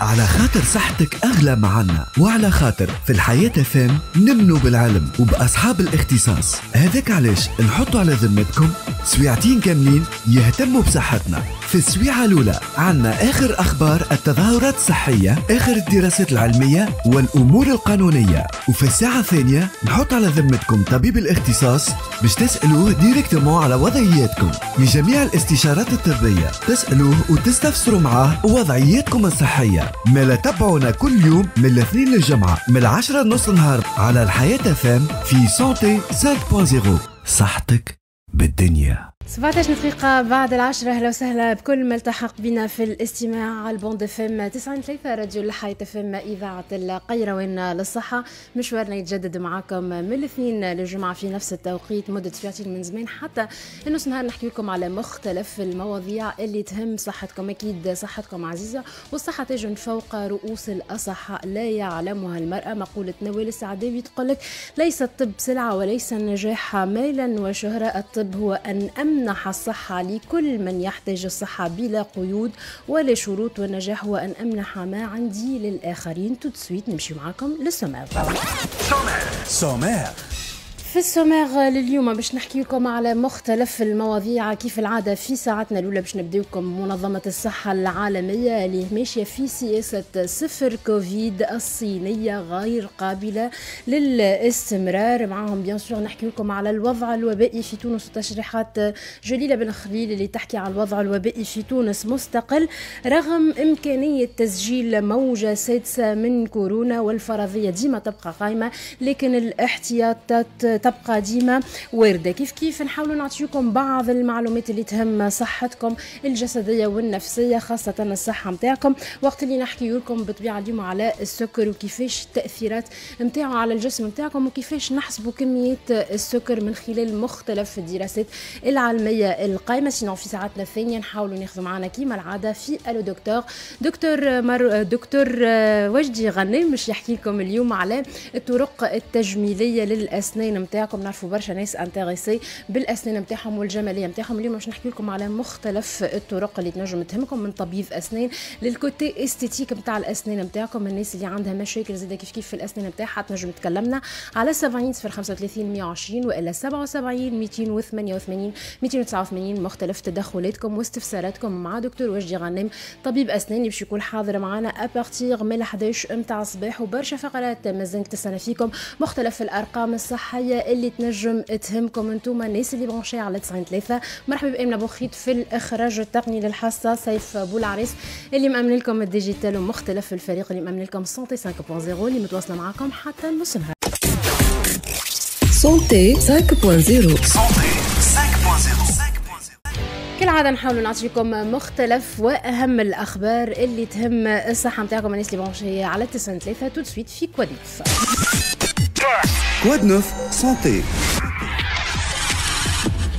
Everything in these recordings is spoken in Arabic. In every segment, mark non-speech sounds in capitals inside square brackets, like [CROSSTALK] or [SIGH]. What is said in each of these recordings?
على خاطر صحتك أغلى معنا. وعلى خاطر في الحياة FM نامنوا بالعلم وبأصحاب الاختصاص. هذاك علاش نحطوا على ذمتكم سويعتين كاملين يهتموا بصحتنا. في السويعة الأولى عنا آخر أخبار التظاهرات الصحية آخر الدراسات العلمية والأمور القانونية. وفي الساعة الثانية نحط على ذمتكم طبيب الاختصاص باش تسألوه directement على وضعياتكم. لجميع الاستشارات الطبية تسألوه وتستفسروا معاه وضعياتكم الصحية. ما لا تبعونا كل يوم من الاثنين للجمعة من العشرة نص النهار على الحياة FM في Santé 5.0 صحتك بالدنيا. 17 دقيقة بعد العشرة أهلا وسهلا بكل من التحق بنا في الاستماع على ال bande FM 93 راديو الحياة FM إذاعة القيروان للصحة. مشوارنا يتجدد معاكم من الاثنين للجمعة في نفس التوقيت مدة ساعتين من زمان حتى النص نهار نحكي لكم على مختلف المواضيع اللي تهم صحتكم. أكيد صحتكم عزيزة والصحة تاج فوق رؤوس الأصحاء لا يعلمها إلا المرضى. مقولة نوال السعداوي تقول لك ليس الطب سلعة وليس النجاح مالا وشهرة الطب هو أن أمن أمنح الصحة لكل من يحتاج الصحة بلا قيود ولا شروط والنجاح هو أن أمنح ما عندي للآخرين. tout de suite نمشي معاكم لل sommaire sommaire في ال sommaire لليوم باش نحكي لكم على مختلف المواضيع كيف العادة في ساعتنا الأولى باش نبداوكم منظمة الصحة العالمية اللي ماشية في سياسة صفر كوفيد الصينية غير قابلة للاستمرار. معاهم bien sûr نحكي لكم على الوضع الوبائي في تونس وتصريحات جليلة بن خليل اللي تحكي على الوضع الوبائي في تونس مستقر رغم إمكانية تسجيل موجه سادسة من كورونا والفرضية ديما تبقى قائمة لكن الاحتياطات تبقى ديما وارده كيف كيف نحاولوا نعطيكم بعض المعلومات اللي تهم صحتكم الجسدية والنفسية خاصة الصحة نتاعكم وقت اللي نحكي لكم بطبيعه اليوم على السكر وكيفاش التأثيرات نتاعو على الجسم نتاعكم وكيفاش نحسبوا كمية السكر من خلال مختلف الدراسات العلميه القائمة. سينو في ساعتنا الثانية نحاولوا ناخذ معنا كيما العادة في ألو دكتور. دكتور مر دكتور وجدي غنيم مش يحكي لكم اليوم على الطرق التجميلية للأسنان نتاعكم نعرفوا برشا ناس انتريسي بالأسنان نتاعهم والجمالية نتاعهم. اليوم باش نحكي لكم على مختلف الطرق اللي تنجم تهمكم من طبيب أسنان لل côté esthétique نتاع الأسنان نتاعكم. الناس اللي عندها مشاكل زاده كيف كيف في الأسنان نتاعها تنجم تكلمنا على 70 35 120 وإلا 77 288 289 مختلف تدخلاتكم واستفساراتكم مع دكتور وجدي غنم طبيب أسنان اللي باش يكون حاضر معنا à partir من 11 نتاع الصباح. وبرشا فقرات مازال تستنى فيكم مختلف الأرقام الصحية. اللي تنجم تهمكم أنتم الناس اللي branchés على 93 مرحبا بامنه بوخيت في الإخراج التقني للحصة سيف بولعريس اللي مأمن لكم ال digital ومختلف الفريق اللي مأمن لكم Santé 5.0 اللي متواصلة معكم حتى نص نهار Santé 5.0 كالعادة نحاولوا نعطيكم مختلف وأهم الأخبار اللي تهم الصحة نتاعكم الناس اللي branchés على 93 tout de suite في quoi de neuf quoi de neuf Santé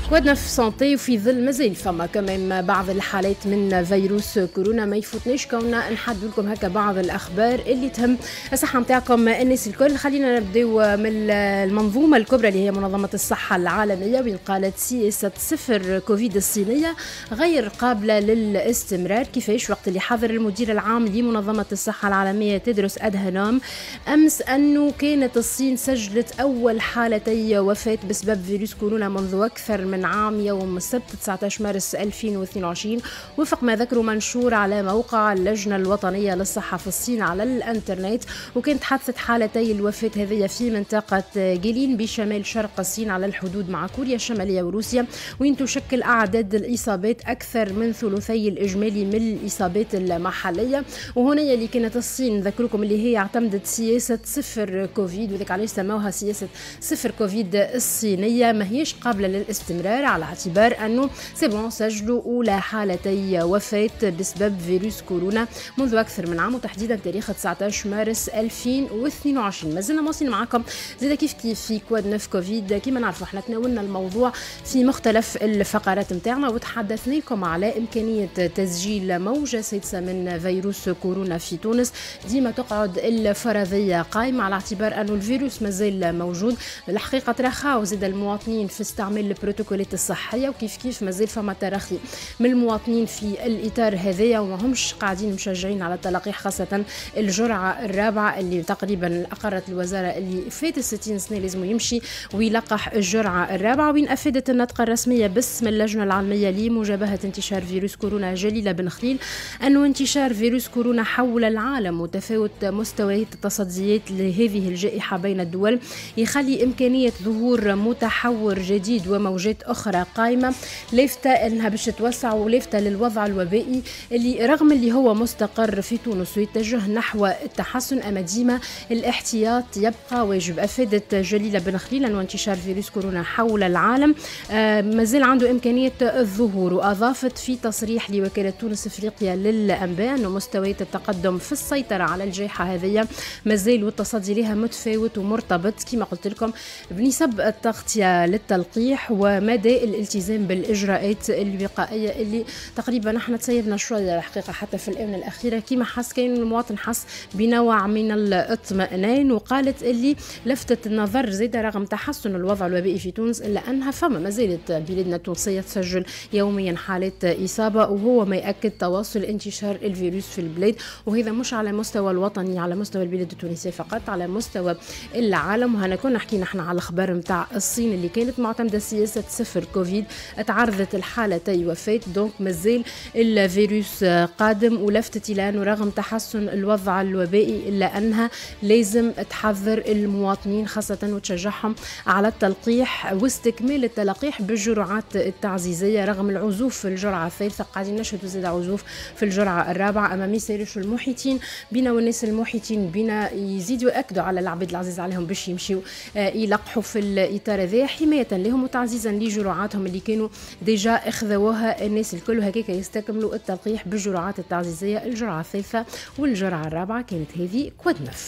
quoi de neuf Santé وفي ظل مازال فما كمان بعض الحالات من فيروس كورونا. ما يفوتناش كوننا نحدد لكم هكا بعض الأخبار اللي تهم الصحة نتاعكم الناس الكل. خلينا نبداو من المنظومة الكبرى اللي هي منظمة الصحة العالمية وين قالت سياسة صفر كوفيد الصينية غير قابلة للاستمرار. كيفاش؟ وقت اللي حضر المدير العام لمنظمة الصحة العالمية تيدروس أدهانوم أمس أنه كانت الصين سجلت أول حالتي وفاة بسبب فيروس كورونا منذ أكثر من من عام يوم السبت 19 مارس 2022 وفق ما ذكروا منشور على موقع اللجنة الوطنية للصحة في الصين على الإنترنت وكانت حادثة حالتي الوفاة هذه في منطقة جيلين بشمال شرق الصين على الحدود مع كوريا الشمالية وروسيا. وين تشكل أعداد الإصابات أكثر من ثلثي الإجمالي من الإصابات المحلية. وهنا اللي كانت الصين ذكركم اللي هي اعتمدت سياسة صفر كوفيد وذلك علاش سموها سياسة صفر كوفيد الصينية ما هيش قابلة للاستمرار. على اعتبار أنه c'est bon سجلوا أولى حالتي وفاة بسبب فيروس كورونا منذ أكثر من عام وتحديدا تاريخ 19 مارس 2022 ما زلنا مواصلين معكم زادة كيف كيف في quoi de neuf Covid؟ كما نعرفوا إحنا تناولنا الموضوع في مختلف الفقرات نتاعنا وتحدثنا لكم على إمكانية تسجيل موجة سادسة من فيروس كورونا في تونس. ديما تقعد الفرضية قائمة على اعتبار أنه الفيروس مازال موجود. الحقيقة ترخاو زيد المواطنين في استعمال البروتوكول الوكالات الصحيه وكيف كيف مازال فما ترخي من المواطنين في الإطار هذايا وما همش قاعدين مشجعين على التلقيح خاصة الجرعة الرابعة اللي تقريبا أقرت الوزارة اللي فات 60 سنة لازم يمشي ويلقح الجرعة الرابعة. وين أفادت النطقه الرسمية باسم اللجنة العالميه لمجابهة انتشار فيروس كورونا جليله بن خليل انه انتشار فيروس كورونا حول العالم وتفاوت مستويات التصديات لهذه الجائحة بين الدول يخلي إمكانية ظهور متحور جديد وموجات أخرى قائمة. لافته إنها باش توسع ولافته للوضع الوبائي اللي رغم اللي هو مستقر في تونس ويتجه نحو التحسن أما ديما الاحتياط يبقى واجب. أفادت جليلة بن خليل انه انتشار فيروس كورونا حول العالم. آه مازال عنده إمكانية الظهور وأضافت في تصريح لوكالة تونس إفريقيا للأنباء إنه مستويات التقدم في السيطرة على الجائحة هذه مازال والتصدي لها متفاوت ومرتبط. كما قلت لكم بنسب التغطية للتلقيح ومدى الالتزام بالإجراءات الوقائية اللي تقريبا إحنا تسيبنا شوية الحقيقة حتى في الآونة الأخيرة. كما حس كان المواطن حس بنوع من الاطمئنان وقالت اللي لفتت النظر زيد رغم تحسن الوضع الوبائي في تونس إلا أنها فما ما زالت بلادنا التونسية تسجل يوميا حالات إصابة وهو ما يأكد تواصل انتشار الفيروس في البلاد. وهذا مش على مستوى الوطني على مستوى البلاد التونسية فقط على مستوى العالم. وهنا كنا حكينا إحنا على الأخبار نتاع الصين اللي كانت معتمدة سياسة صفر كوفيد تعرضت لحالتي وفاة donc مازال الفيروس قادم ولفتت إلى انه رغم تحسن الوضع الوبائي إلا أنها لازم تحذر المواطنين خاصة وتشجعهم على التلقيح واستكمال التلقيح بالجرعات التعزيزية رغم العزوف في الجرعة الثالثه قاعدين نشهدوا زاد عزوف في الجرعة الرابعة اما ما المحيطين. بنا والناس المحيطين بنا يزيدوا يأكدوا على العباد العزيز عليهم باش يمشيوا آه، يلقحوا في الإطار هذا حماية لهم وتعزيزا لجرعاتهم اللي كانوا déjà إخذوها. الناس الكل وهكاك يستكملوا التلقيح بالجرعات التعزيزية الجرعة الثالثة والجرعة الرابعة. كانت هذه quoi de neuf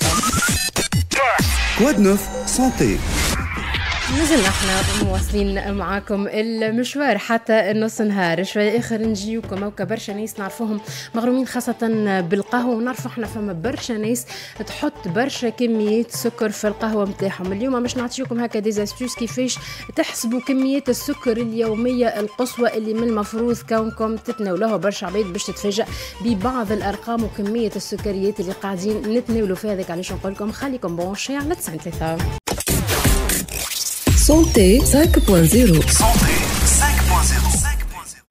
quoi de neuf santé. نزلنا إحنا مواصلين معاكم المشوار حتى النص نهار. شوي آخر نجيوكم أو برشا ناس نعرفوهم مغرومين خاصة بالقهوة ونعرفوا إحنا فما برشا ناس تحط برشا كميات سكر في القهوة نتاعهم اليوم مش نعطيكم هكا ديزاستوس كيفاش تحسبوا كميات السكر اليومية القصوى اللي من المفروض كونكم تتناولوها. برشا عباد باش تتفاجأ ببعض الأرقام وكمية السكريات اللي قاعدين نتناولوا فيها هذاك علاش نقول لكم خليكم بونشي على 93 سونتي 5.0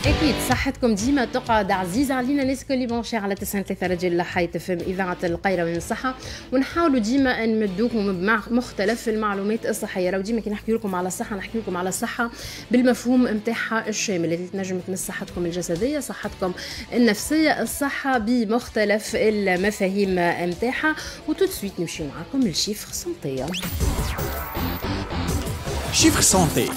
أكيد صحتكم ديما تقعد عزيزه علينا الناس كل بونشي على 93 رجل حي فم اذاعه القيره من الصحه ونحاولوا ديما نمدوكم بمختلف المعلومات الصحيه لو ديما كي نحكي لكم على الصحه نحكي لكم على الصحه بالمفهوم نتاعها الشامل اللي تنجم تمس صحتكم الجسديه صحتكم النفسيه الصحه بمختلف المفاهيم نتاعها وتو سويت نمشي معاكم للشيفر سونتيه chiffre santé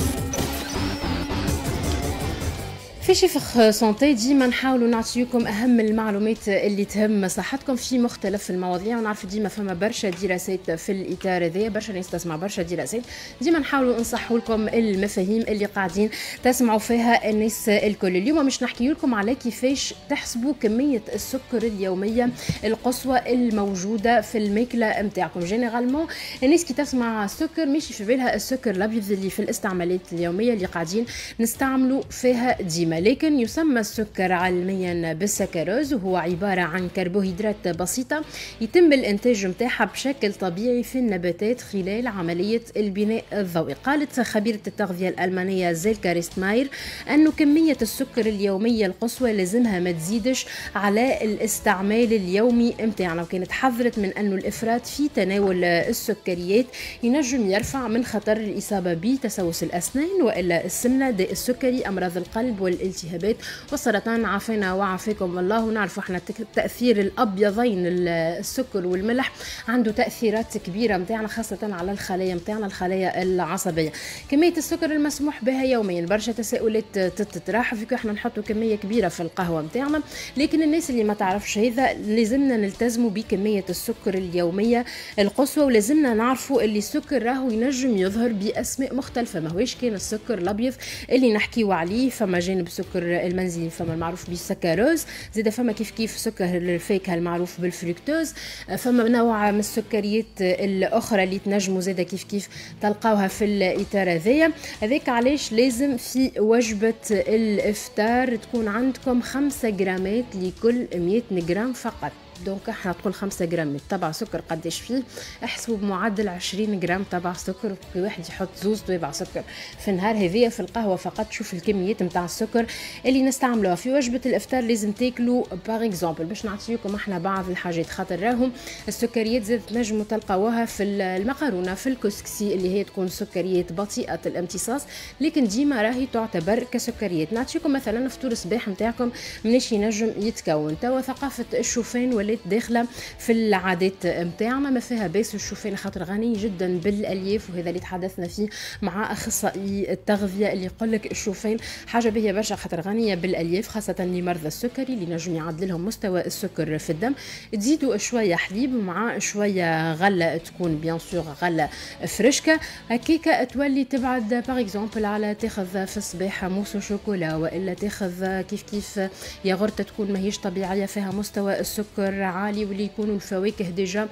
في chiffre santé ديما نحاولوا نعطيكم أهم المعلومات اللي تهم صحتكم في مختلف المواضيع. ونعرف ديما فما برشا دراسات في الإطار هذايا برشا ناس تسمع برشا دراسات. ديما نحاولوا نصحوا لكم المفاهيم اللي قاعدين تسمعوا فيها الناس الكل. اليوم مش نحكي لكم على كيفاش تحسبوا كمية السكر اليومية القصوى الموجودة في الماكلة نتاعكم généralement الناس كي تسمع السكر ماشي في بالها السكر الأبيض اللي في الاستعمالات اليومية اللي قاعدين نستعملوا فيها ديما. لكن يسمى السكر علميا بالسكروز. وهو عبارة عن كربوهيدرات بسيطة يتم الإنتاج متاعها بشكل طبيعي في النباتات خلال عملية البناء الضوئي قالت خبيرة التغذية الألمانية زيلكا ريستماير أنه كمية السكر اليومية القصوى لازمها ما تزيدش على الاستعمال اليومي متاعنا. وكانت حذرت من أنه الإفراط في تناول السكريات ينجم يرفع من خطر الإصابة بتسوس الأسنان وإلا السمنة داء السكري أمراض القلب وال الالتهابات. والسرطان عافانا وعافاكم الله ونعرف إحنا تأثير الأبيضين السكر والملح عنده تأثيرات كبيرة متاعنا خاصة على الخلايا متاعنا الخلايا العصبية. كمية السكر المسموح بها يوميا. برشا تساؤلات تتراح. فيك إحنا نحطوا كمية كبيرة في القهوة متاعنا. لكن الناس اللي ما تعرفش هذا لازمنا نلتزموا بكمية السكر اليومية القصوى. ولازمنا نعرفوا اللي السكر راهو ينجم يظهر بأسماء مختلفة. ما هوش كان السكر الأبيض اللي نحكيو عليه فما جانب بسكر المنزلي فما المعروف بالسكروز. زيد فما كيف كيف سكر الفاكهة المعروف بالفركتوز فما نوع من السكريات الأخرى اللي تنجموا زيد كيف كيف تلقاوها في الإطار هذايا. هذاك علاش لازم في وجبة الإفطار تكون عندكم 5 جرامات لكل 100 جرام فقط. donc إحنا تقول 5 جرام تبع سكر قداش فيه. احسبوا بمعدل 20 جرام تبع سكر كل واحد يحط زوز تبع سكر. في النهار هذيا في القهوة فقط شوف الكميات نتاع السكر اللي نستعملوها. في وجبة الإفطار لازم تاكلوا par exemple باش نعطيكم إحنا بعض الحاجات خاطر راهم السكريات زاد تنجموا تلقاوها في المقارونه في الكسكسي اللي هي تكون سكريات بطيئة الامتصاص لكن ديما راهي تعتبر كسكريات. نعطيكم مثلا فطور الصباح نتاعكم مناش ينجم يتكون. توا ثقافة الشوفان ولا ولات داخلة في العادات نتاعنا ما فيها باس الشوفان خاطر غني جدا بالألياف وهذا اللي تحدثنا فيه مع أخصائي التغذية اللي يقول لك الشوفان حاجة باهية برشا خاطر غنية بالألياف خاصة لمرضى السكري اللي نجم يعدل لهم مستوى السكر في الدم. تزيدوا شوية حليب مع شوية غلة تكون bien sûr غلة فريشكا هكاك تولي تبعد par exemple على تاخذ في الصباح mousse au chocolat وإلا تاخذ كيف كيف ياغورت تكون ماهيش طبيعية فيها مستوى السكر عالي واللي يكونوا الفواكه déjà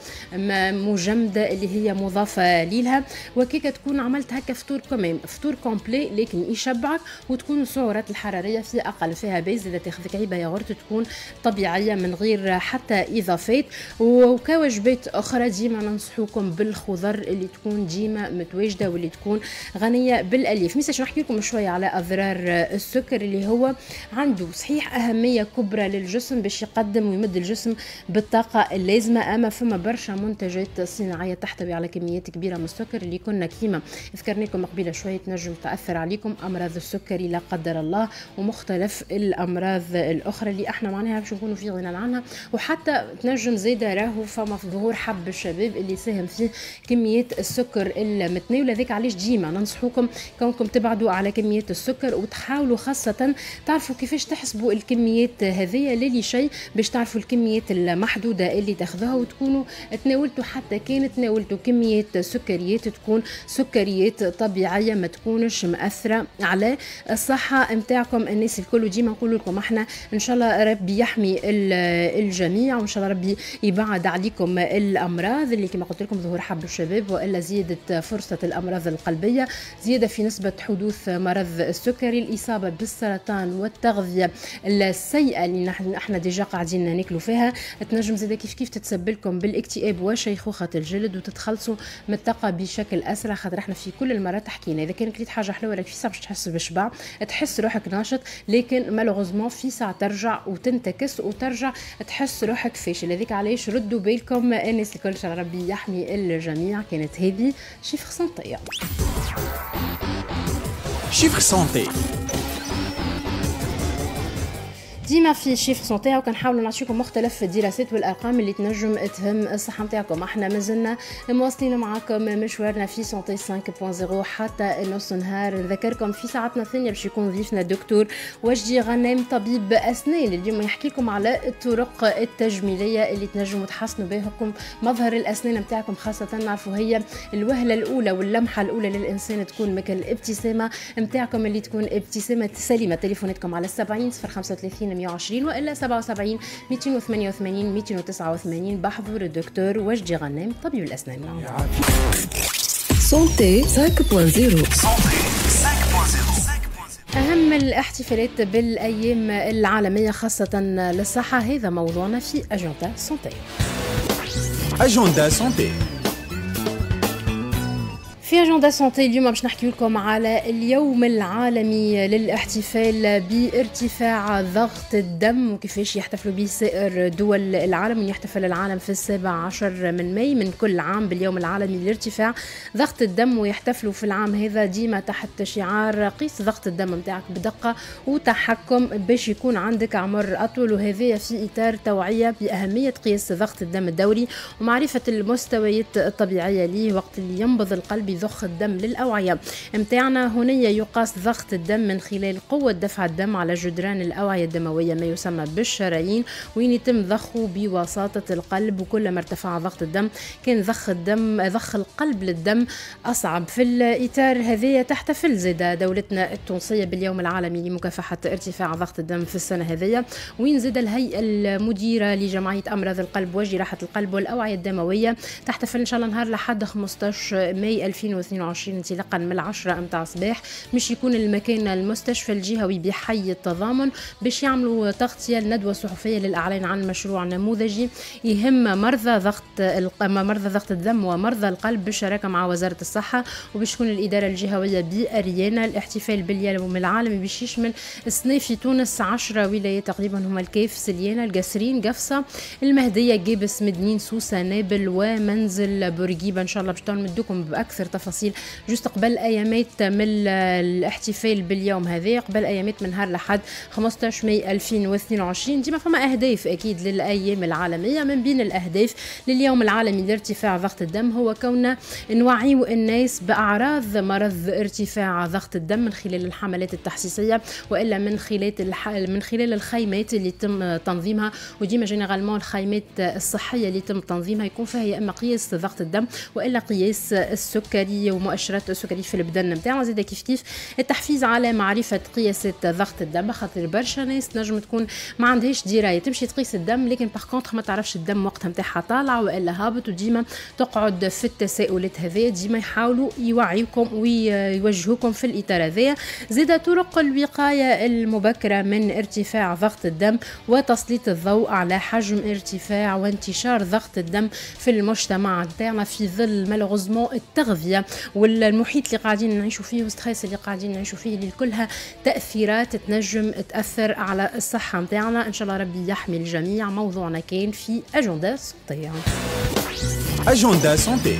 مجمده اللي هي مضافة ليلها وهكاك تكون عملت هكا فطور كمان فطور complet لكن يشبعك وتكون السعرات الحرارية في أقل فيها باز إذا تاخذ علبه ياغورت تكون طبيعية من غير حتى إضافات. وكوجبات أخرى ديما ننصحوكم بالخضر اللي تكون ديما متواجدة واللي تكون غنية بالالياف مثلا نحكي لكم شوية على أضرار السكر اللي هو عنده. صحيح أهمية كبرى للجسم باش يقدم ويمد الجسم بالطاقة اللازمة. أما فما برشا منتجات صناعية تحتوي على كميات كبيرة من السكر اللي كنا كيما ذكرنا لكم قبيلة شوية تنجم تأثر عليكم أمراض السكري لا قدر الله ومختلف الأمراض الأخرى اللي إحنا معناها باش نكونوا في غنى عنها. وحتى تنجم زيادة راهو فما في ظهور حب الشباب اللي ساهم فيه كميات السكر المتناولة ذيك علاش ديما ننصحوكم كونكم تبعدوا على كميات السكر وتحاولوا خاصة تعرفوا كيفاش تحسبوا الكميات هذية. للي شيء باش تعرفوا الكميات المحدوده اللي تاخذوها وتكونوا تناولتوا حتى كان تناولتوا كميات سكريات تكون سكريات طبيعية ما تكونش مأثرة على الصحة نتاعكم الناس الكل ديما نقول لكم إحنا إن شاء الله ربي يحمي الجميع وإن شاء الله ربي يبعد عليكم الأمراض اللي كما قلت لكم ظهور حب الشباب وإلا زيادة فرصة الأمراض القلبية زيادة في نسبة حدوث مرض السكري الإصابة بالسرطان والتغذية السيئة اللي إحنا déjà قاعدين ناكلوا فيها. تنجم زاده كيف كيف تتسبب لكم بالاكتئاب وشيخوخه الجلد وتتخلصوا من الطاقة بشكل أسرع خاطر إحنا في كل المرات حكينا. إذا كان كليت حاجة حلوة لك في ساعه باش تحس بالشبع تحس روحك ناشط لكن malheureusement في ساعة ترجع وتنتكس وترجع تحس روحك فاشل. هذيك علاش ردوا بالكم. الناس الكل ان ربي يحمي الجميع. كانت هذه شيفر سونتي شيفر سونتي ديما في chiffre santé وكنحاولوا نعطيكم مختلف الدراسات والأرقام اللي تنجم تهم الصحة نتاعكم. إحنا مازلنا مواصلين معاكم مشوارنا في santé 5.0 حتى نص نهار. نذكركم في ساعتنا الثانية باش يكون ضيفنا الدكتور وجدي غنام طبيب أسنان اليوم يحكي لكم على الطرق التجميلية اللي تنجموا تحسنوا بهم مظهر الأسنان نتاعكم خاصة نعرفوا هي الوهلة الأولى واللمحة الأولى للإنسان تكون مكان الابتسامة نتاعكم اللي تكون ابتسامة سليمة. تليفوناتكم على 70 035 120 وإلا 77 288 289 بحضور الدكتور وجدي غنام طبيب الأسنان. سونتي 5.0 أهم الاحتفالات بالأيام العالمية خاصة للصحة هذا موضوعنا في أجندة سونتي أجندة سونتي في agenda santé اليوم باش نحكي لكم على اليوم العالمي للاحتفال بارتفاع ضغط الدم وكيفاش يحتفلوا به سائر دول العالم ويحتفل العالم في السابع عشر من ماي من كل عام باليوم العالمي لارتفاع ضغط الدم ويحتفلوا في العام هذا ديما تحت شعار قيس ضغط الدم نتاعك بدقة وتحكم باش يكون عندك عمر أطول وهذا في إطار توعية بأهمية قياس ضغط الدم الدوري ومعرفة المستويات الطبيعية ليه وقت اللي ينبض القلب ضخ الدم للأوعية. متاعنا هنا يقاس ضغط الدم من خلال قوة دفع الدم على جدران الأوعية الدموية ما يسمى بالشرايين وين يتم ضخه بواسطة القلب. وكلما ارتفع ضغط الدم كان ضخ الدم ضخ القلب للدم أصعب. في الإطار هذه تحتفل زاد دولتنا التونسية باليوم العالمي لمكافحة ارتفاع ضغط الدم في السنة هذه. وين زاد الهيئة المديرة لجمعية أمراض القلب وجراحة القلب والأوعية الدموية؟ تحتفل إن شاء الله نهار لحد 15 ماي 2022 انطلاقا من العشرة متاع الصباح مش يكون المكان المستشفى الجهوي بحي التضامن باش يعملوا تغطية لندوة صحفية للإعلان عن مشروع نموذجي. يهم مرضى ضغط مرضى ضغط الدم ومرضى القلب بالشراكة مع وزارة الصحة وباش تكون الإدارة الجهوية بأريانا. الاحتفال باليوم العالمي باش يشمل سنة في تونس 10 ولايات تقريبا هما الكاف سليانة القصرين قفصة المهدية قابس مدنين سوسة نابل ومنزل بورقيبة. إن شاء الله باش نمدوكم بأكثر تفاصيل juste قبل أيامات من الاحتفال باليوم هذا قبل أيامات من نهار لحد 15 ماي 2022 ديما فما أهداف أكيد للأيام العالمية. من بين الأهداف لليوم العالمي لارتفاع ضغط الدم هو كون نوعيو الناس بأعراض مرض ارتفاع ضغط الدم من خلال الحملات التحسيسية وإلا من خلال الح... من خلال الخيمات اللي يتم تنظيمها. وديما généralement الخيمات الصحية اللي يتم تنظيمها يكون فيها يا إما قياس ضغط الدم وإلا قياس السكري. ومؤشرات السكري في البدن نتاعنا زاد كيف كيف؟ التحفيز على معرفة قياسات ضغط الدم خاطر برشا ناس تنجم تكون ما عندهاش دراية. تمشي تقيس الدم لكن par ... ما تعرفش الدم وقتها نتاعها طالع وإلا هابط وديما تقعد في التساؤلات هذه ديما يحاولوا يوعيوكم ويوجهوكم في الإطار هذايا زاد طرق الوقاية المبكرة من ارتفاع ضغط الدم وتسليط الضوء على حجم ارتفاع وانتشار ضغط الدم في المجتمع نتاعنا في ظل malheureusement التغذية والمحيط اللي قاعدين نعيشوا فيه وال stress اللي قاعدين نعيشوا فيه اللي كلها تأثيرات تنجم تأثر على الصحة نتاعنا إن شاء الله ربي يحمي الجميع. موضوعنا كان في اجنده صوتيه اجنده سونتي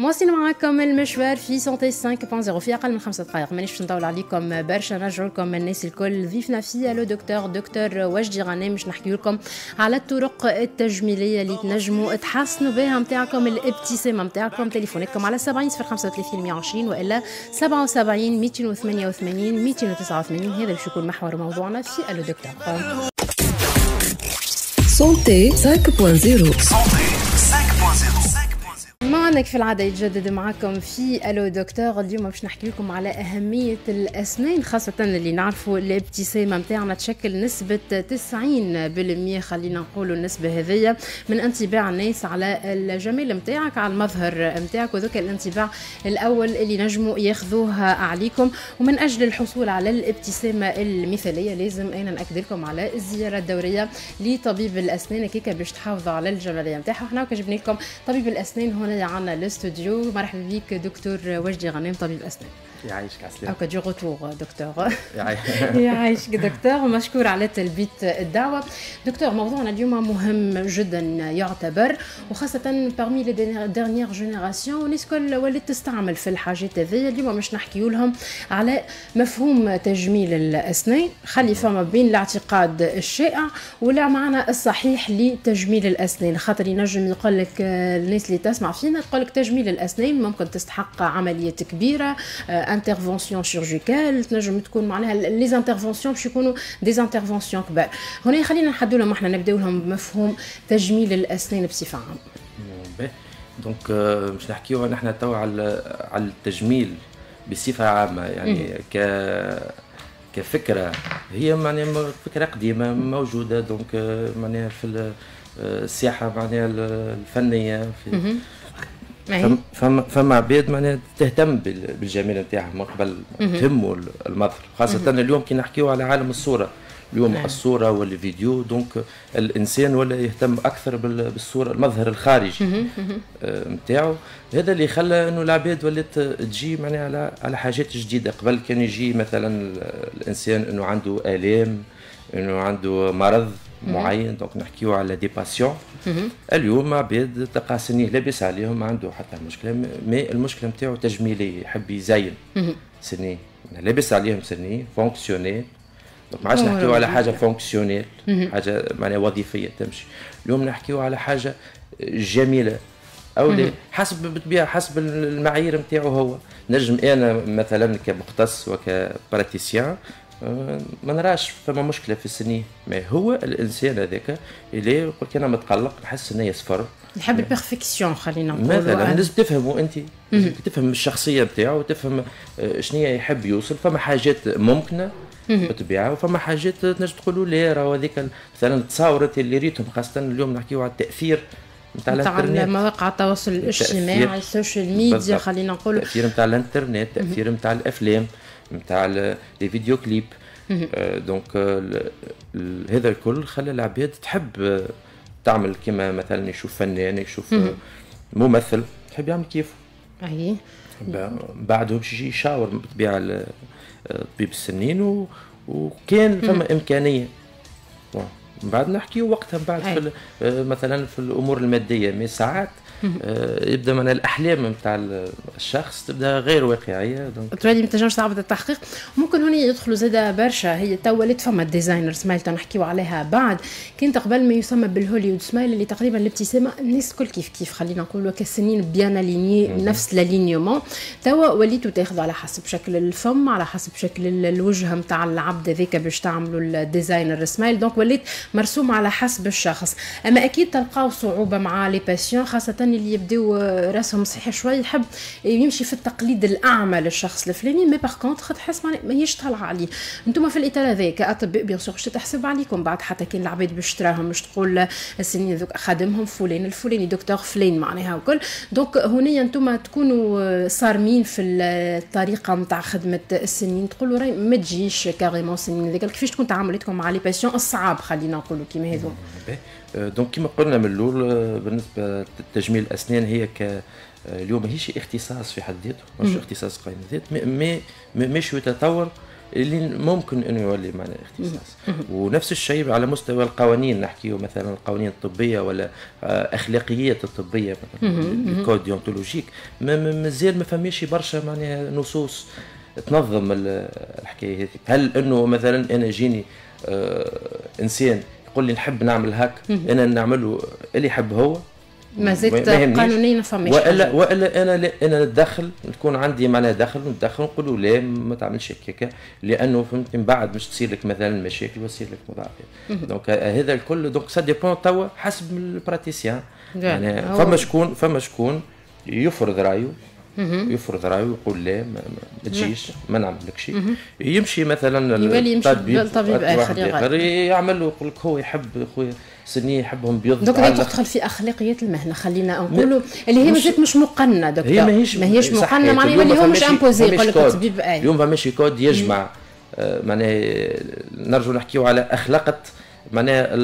مواصلين معاكم المشوار في santé 5.0 في أقل من خمسة دقائق مانيش باش نطول عليكم برشا نرجعوا لكم الناس الكل ضيفنا فيها le docteur دكتور وجدي غنام باش نحكي لكم على الطرق التجميليه اللي تنجموا تحسنوا بها نتاعكم الابتسامه نتاعكم تليفوناتكم على 70 35 120 والا 77 288 289 هذا باش يكون محور موضوعنا في ألو دكتور سونتي 5.0 معنا في العادة يتجدد معكم في ألو دكتور؟ اليوم باش نحكي لكم على أهمية الأسنان خاصة اللي نعرفوا الابتسامة متاعنا تشكل نسبة 90% خلينا نقولوا النسبة هذية من انطباع الناس على الجمال متاعك على المظهر متاعك وذوك الانطباع الأول اللي نجموا ياخذوه عليكم. ومن أجل الحصول على الابتسامة المثالية لازم أنا نأكد لكم على الزيارة الدورية لطبيب الأسنان كيكا باش تحافظوا على الجمالية متاعها. وحنا جبنا لكم طبيب الأسنان هنا عنا الاستوديو مرحبا بك دكتور وجدي غنيم طبيب اسنان يعيشك عسلامة okay de retour docteur. [LAUGHS] يعيشك دكتور. ومشكور على تلبية الدعوة. دكتور موضوعنا اليوم مهم جدا يعتبر وخاصة parmi les dernières générations الناس الكل ولات تستعمل في الحاجات هذيا اليوم باش نحكيو لهم على مفهوم تجميل الأسنان. خلي فما بين الاعتقاد الشائع ولا معنى الصحيح لتجميل الأسنان. خاطر ينجم يقول لك الناس اللي تسمع فينا تقول لك تجميل الأسنان ممكن تستحق عملية كبيرة intervention chirurgicale تنجم تكون معناها les interventions باش يكونوا des interventions كبار. هنا خلينا نحدوا لهم إحنا نبداو لهم بمفهوم تجميل الأسنان بصفة عامة. donc باش نحكيو نحن تو على على التجميل بصفة عامة يعني ك كفكرة. هي معناها فكرة قديمة موجودة donc معناها في السياحة معناها الفنية في فما فما عباد معناها تهتم بالجمال نتاعها من قبل تهموا المظهر خاصة اليوم كي نحكيو على عالم الصورة. اليوم مم. الصورة والفيديو donc الإنسان ولا يهتم أكثر بالصورة المظهر الخارجي. نتاعو آه هذا اللي خلى إنه العباد ولات تجي معناها على على حاجات جديدة. قبل كان يجي مثلا الإنسان إنه عنده آلام إنه عنده مرض معين donc نحكيو على des patients. اليوم عباد تلقى سنيه لاباس عليهم ما عنده حتى مشكلة mais المشكلة نتاعو تجميليه يحب يزين. سنيه. لاباس عليهم سنيه fonctionnels. donc ما عادش نحكيو على حاجة fonctionnelle. حاجة معناها وظيفية تمشي. اليوم نحكيو على حاجة جميلة. أو لا حسب بالطبيعة حسب المعايير نتاعو هو. نجم أنا مثلا كمختص وكبراتيسيان ما نراش فما مشكلة في السنين ما هو الإنسان هذاك اللي يقول أنا متقلق نحس إنه يصفر. يحب البيرفكسيون خلينا نقول مثلا لازم تفهموا أنت. تفهم الشخصية نتاعو وتفهم آه، شنو يحب يوصل. فما حاجات ممكنة بالطبيعه وفما حاجات تنجم تقولوا لا راهو هذيك مثلا تصاورت اللي ريتهم خاصة اليوم نحكيو على التأثير نتاع الإنترنت. مواقع التواصل الاجتماعي ال social media خلينا نقولوا. التاثير نتاع الإنترنت التاثير نتاع الأفلام. نتاع les vidéos clips donc هذا الكل خلى العباد تحب تعمل كما مثلا يشوف فنان يشوف ممثل يحب يعمل كيفه. أي. بعده باش يشاور بالطبيعه طبيب السنين وكان فما إمكانية. من بعد نحكي وقتها من بعد في آه، مثلا في الأمور المادية. mais ساعات آه، يبدا من الاحلام نتاع الشخص تبدا غير واقعيه دونك تولي ما تنجمش تعبد التحقيق ممكن هنا يدخلوا زاد برشا هي تو ولات فما designer smile نحكيو عليها بعد كانت قبل ما يسمى بال Hollywood smile اللي تقريبا الابتسامه الناس الكل كيف كيف خلينا نقولوا كسنين bien alignés نفس l'alignement توا وليتوا تاخذوا على حسب شكل الفم على حسب شكل الوجه نتاع العبد هذاك باش تعملوا ال designer smile donc وليت مرسوم على حسب الشخص اما أكيد تلقاو صعوبه مع les patients خاصه اللي يبداو راسهم صحيح شوي يحب يمشي في التقليد الأعمى للشخص الفلاني mais par contre تحس ماهيش طالعه عليه. أنتم في الإطار هذا كاطباء bien sûr تحسب عليكم؟ بعد حتى كان العباد باش تراهم باش تقول السنين ذوك خادمهم فلان الفلاني دكتور فلان معناها وكل donc هنا أنتم تكونوا صارمين في الطريقة نتاع خدمة السنين. تقولوا راي ما تجيش carrément سنين ذيك كيفاش تكون تعاملتكم مع les patients الصعاب خلينا نقولوا كيما هذو؟ donc كما قلنا من الأول آه، بالنسبة لتجميل الأسنان هي ك آه، اليوم ماهيش اختصاص في حد ذاته مش اختصاص قائم ذات mais مش يتطور اللي ممكن إنه يولي معنا اختصاص ونفس الشيء على مستوى القوانين نحكيه مثلا القوانين الطبية ولا آه، أخلاقيات الطبية مثلا ال code déontologique مازال ما فماش برشا معناها نصوص تنظم الحكاية هذه. هل إنه مثلا أنا جيني إنسان يقول لي نحب نعمل هاك أنا نعمله اللي يحب هو. ما زلت قانونيا فماش والا وإلا أنا لا أنا نتدخل تكون عندي معناها دخل نتدخل نقول لا ما تعملش هكاك لأنه فهمت من بعد باش تصير لك مثلا مشاكل وتصير لك مضاعفات. donc هذا الكل donc ça dépend توا حسب ال praticien. يعني فما شكون فما شكون يفرض رأيه يفرض رأيه ويقول لا ما, تجيش ما نعمل لك شيء. يمشي مثلا يولي يمشي لطبيب آخر يعمل له يقول لك هو يحب خويا سني يحبهم بيض donc تدخل في اخلاقيات المهنة خلينا نقولوا اللي هي مازالت مش مقننة دكتور. هي ماهيش ماهيش مقننة معناها اللي هو مش imposé يقول لك الطبيب اليوم فماش كود يجمع. آه، معناها نرجو نحكيو على أخلاقة معناها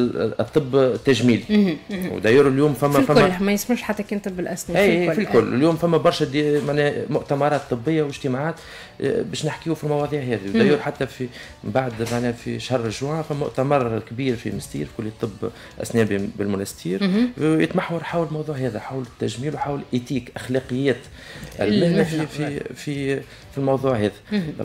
الطب التجميلي و d'ailleurs اليوم فما في فما ما يسمعش حتى كان طب الأسنان في الكل, في الكل. اليوم فما برشا معناها مؤتمرات طبية واجتماعات آه، باش نحكيو في المواضيع هذه. و d'ailleurs حتى في بعد معناها في شهر جوان فما مؤتمر كبير في مستير في كليه طب أسنان بالمنستير يتمحور حول الموضوع هذا حول التجميل وحول éthique أخلاقيات المهنة في في في في الموضوع هذا.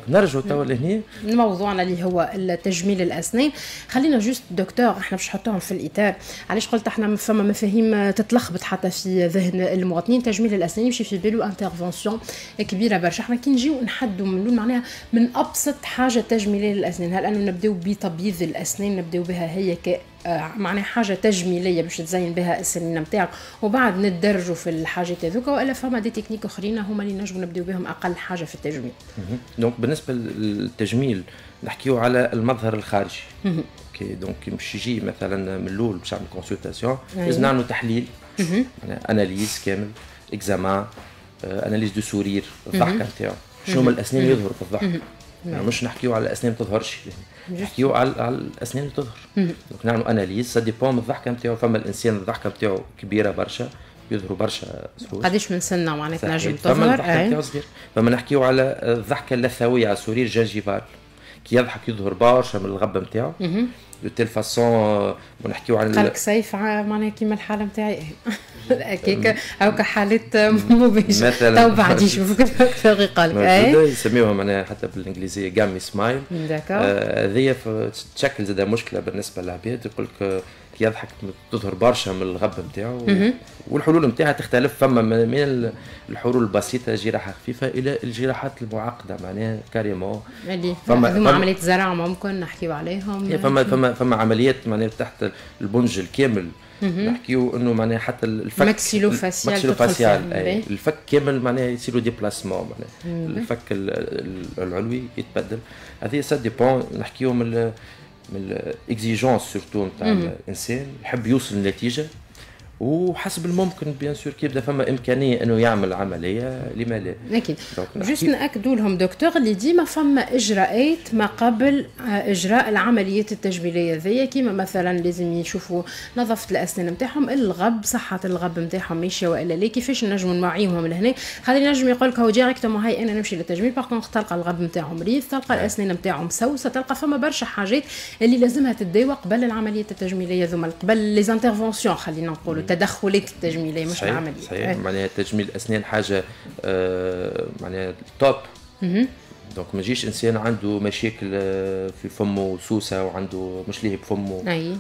نرجعوا توا لهنا موضوعنا اللي هو التجميل الأسنان. خلينا juste دكتور إحنا باش نحطوهم في الإطار. علاش قلت إحنا فما مفاهيم تتلخبط حتى في ذهن المواطنين؟ تجميل الأسنان يمشي في بالو intervention كبيرة برشا. إحنا كي نجيو نحدوا من معناها من أبسط حاجة تجميليه للاسنان هل أنه نبداو بتبييض الأسنان نبداو بها هي ك معناها حاجة تجميلية باش تزين بها السنين نتاعك. وبعد ندرجوا في الحاجات هذوك وإلا فما des techniques أخرين هما اللي نجموا نبداو بهم أقل حاجة في التجميل. donc بالنسبة للتجميل نحكيو على المظهر الخارجي. OK donc باش يجي مثلا من الأول باش نعمل consultation. لازم نعملوا تحليل. analyse كامل examen analyse du sourire الضحكه نتاعو. شنو هما الأسنان يظهروا في الضحك؟ يعني مش نحكيو على الاسنان ما تظهرش. نحكيو على على الأسنان اللي تظهر. donc نعملوا analyse. ça dépend من الضحكة نتاعو. فما الإنسان الضحكة نتاعو كبيرة برشا يظهروا برشا سرور قداش من سنة معناتها نجم تظهر؟ فما الضحكه صغير. فما نحكيو على الضحكة اللثويه على ال sourire gingival كي يضحك يظهر برشا من الغبة نتاعو. de telle façon ونحكيو على قالك سيف معناها كيما الحالة نتاعي هكاك [LAUGHS] هاكا حالات مباشرة. مثلا. تو بعد يشوفك أكثر يقال لك يسميوها معناها حتى بالإنجليزية gummy smile هذيا تشكل زاد مشكلة بالنسبة للعباد. يقول لك يضحك تظهر برشا من الغب نتاعو والحلول نتاعها تختلف فما من الحلول البسيطة جراحة خفيفة إلى الجراحات المعقدة معناها carrément اللي فما فما عمليات زرع ممكن نحكيو عليهم. فما فما فما عمليات معناها تحت البنج الكامل. نحكيو إنه معناها حتى الفك maxillo-facial maxillo-facial الفك كامل معناها يصيروا déplacement معناها. الفك العلوي يتبدل. هذه ça dépend نحكيو من من ال exigence surtout نتاع الانسان يحب يوصل لنتيجه وحسب الممكن bien sûr كي يبدا فما إمكانية إنه يعمل عملية لما لا. أكيد. juste نأكدوا لهم دكتور اللي ديما فما إجراءات ما قبل آه، إجراء العمليات التجميلية ذي. كيما مثلا لازم يشوفوا نظافة الأسنان نتاعهم الغب صحة الغب نتاعهم ماشية وإلا لا. كيفاش نجموا نوعيهم لهنا خاطر نجم يقول لك هو directement هاي أنا نمشي للتجميل. باغ تلقى الغب نتاعهم مريض تلقى الأسنان نتاعهم مسوسه تلقى فما برشا حاجات اللي لازمها تداوى قبل العمليات التجميلية ذوما قبل les interventions خلينا نقولوا. التدخلات التجميليه مش صحيح العملية. صحيح. إيه. معناها تجميل الأسنان حاجة آه معناها top donc ما يجيش إنسان عنده مشاكل آه، في فمه سوسه وعنده مش ليه بفمه أي.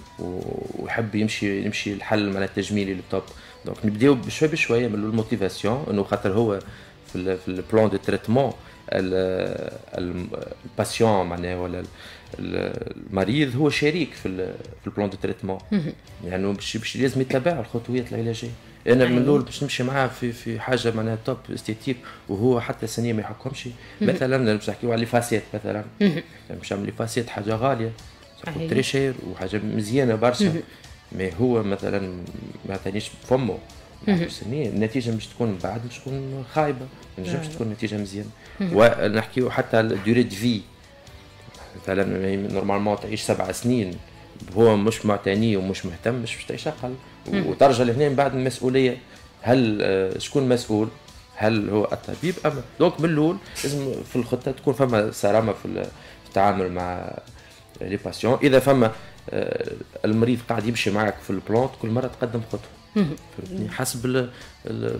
ويحب يمشي يمشي الحل معناها التجميلي ال top donc نبداو بشوي بشويه من ال motivation إنه خاطر هو في في ال plan de traitement ال patient معناها ولا المريض هو شريك في في ال plan de traitement. يعني باش باش لازم يتبع الخطوات العلاجيه أنا من الأول باش نمشي معاه في في حاجة معناها top esthétique وهو حتى سنيه ما يحكمش. مثلا باش نحكيو على facettes مثلا. باش نعمل facettes حاجة غالية très chère وحاجة مزيانة برشا. ما هو مثلا ما عطانيش فمه. سنيه النتيجة مش تكون بعد مش تكون خايبة. ما تنجمش تكون نتيجة مزيانة. ونحكيو حتى ال durée de vie مثلا normalement تعيش سبع سنين. هو مش معتني ومش مهتم مش باش تعيش أقل. وترجع لهنا من بعد المسؤولية. هل آه، شكون مسؤول؟ هل هو الطبيب أم؟ donc من الأول لازم في الخطة تكون فما صرامة في التعامل مع les patients. إذا فما آه، المريض قاعد يمشي معك في ال plan كل مرة تقدم خطوة. فهمتني؟ حسب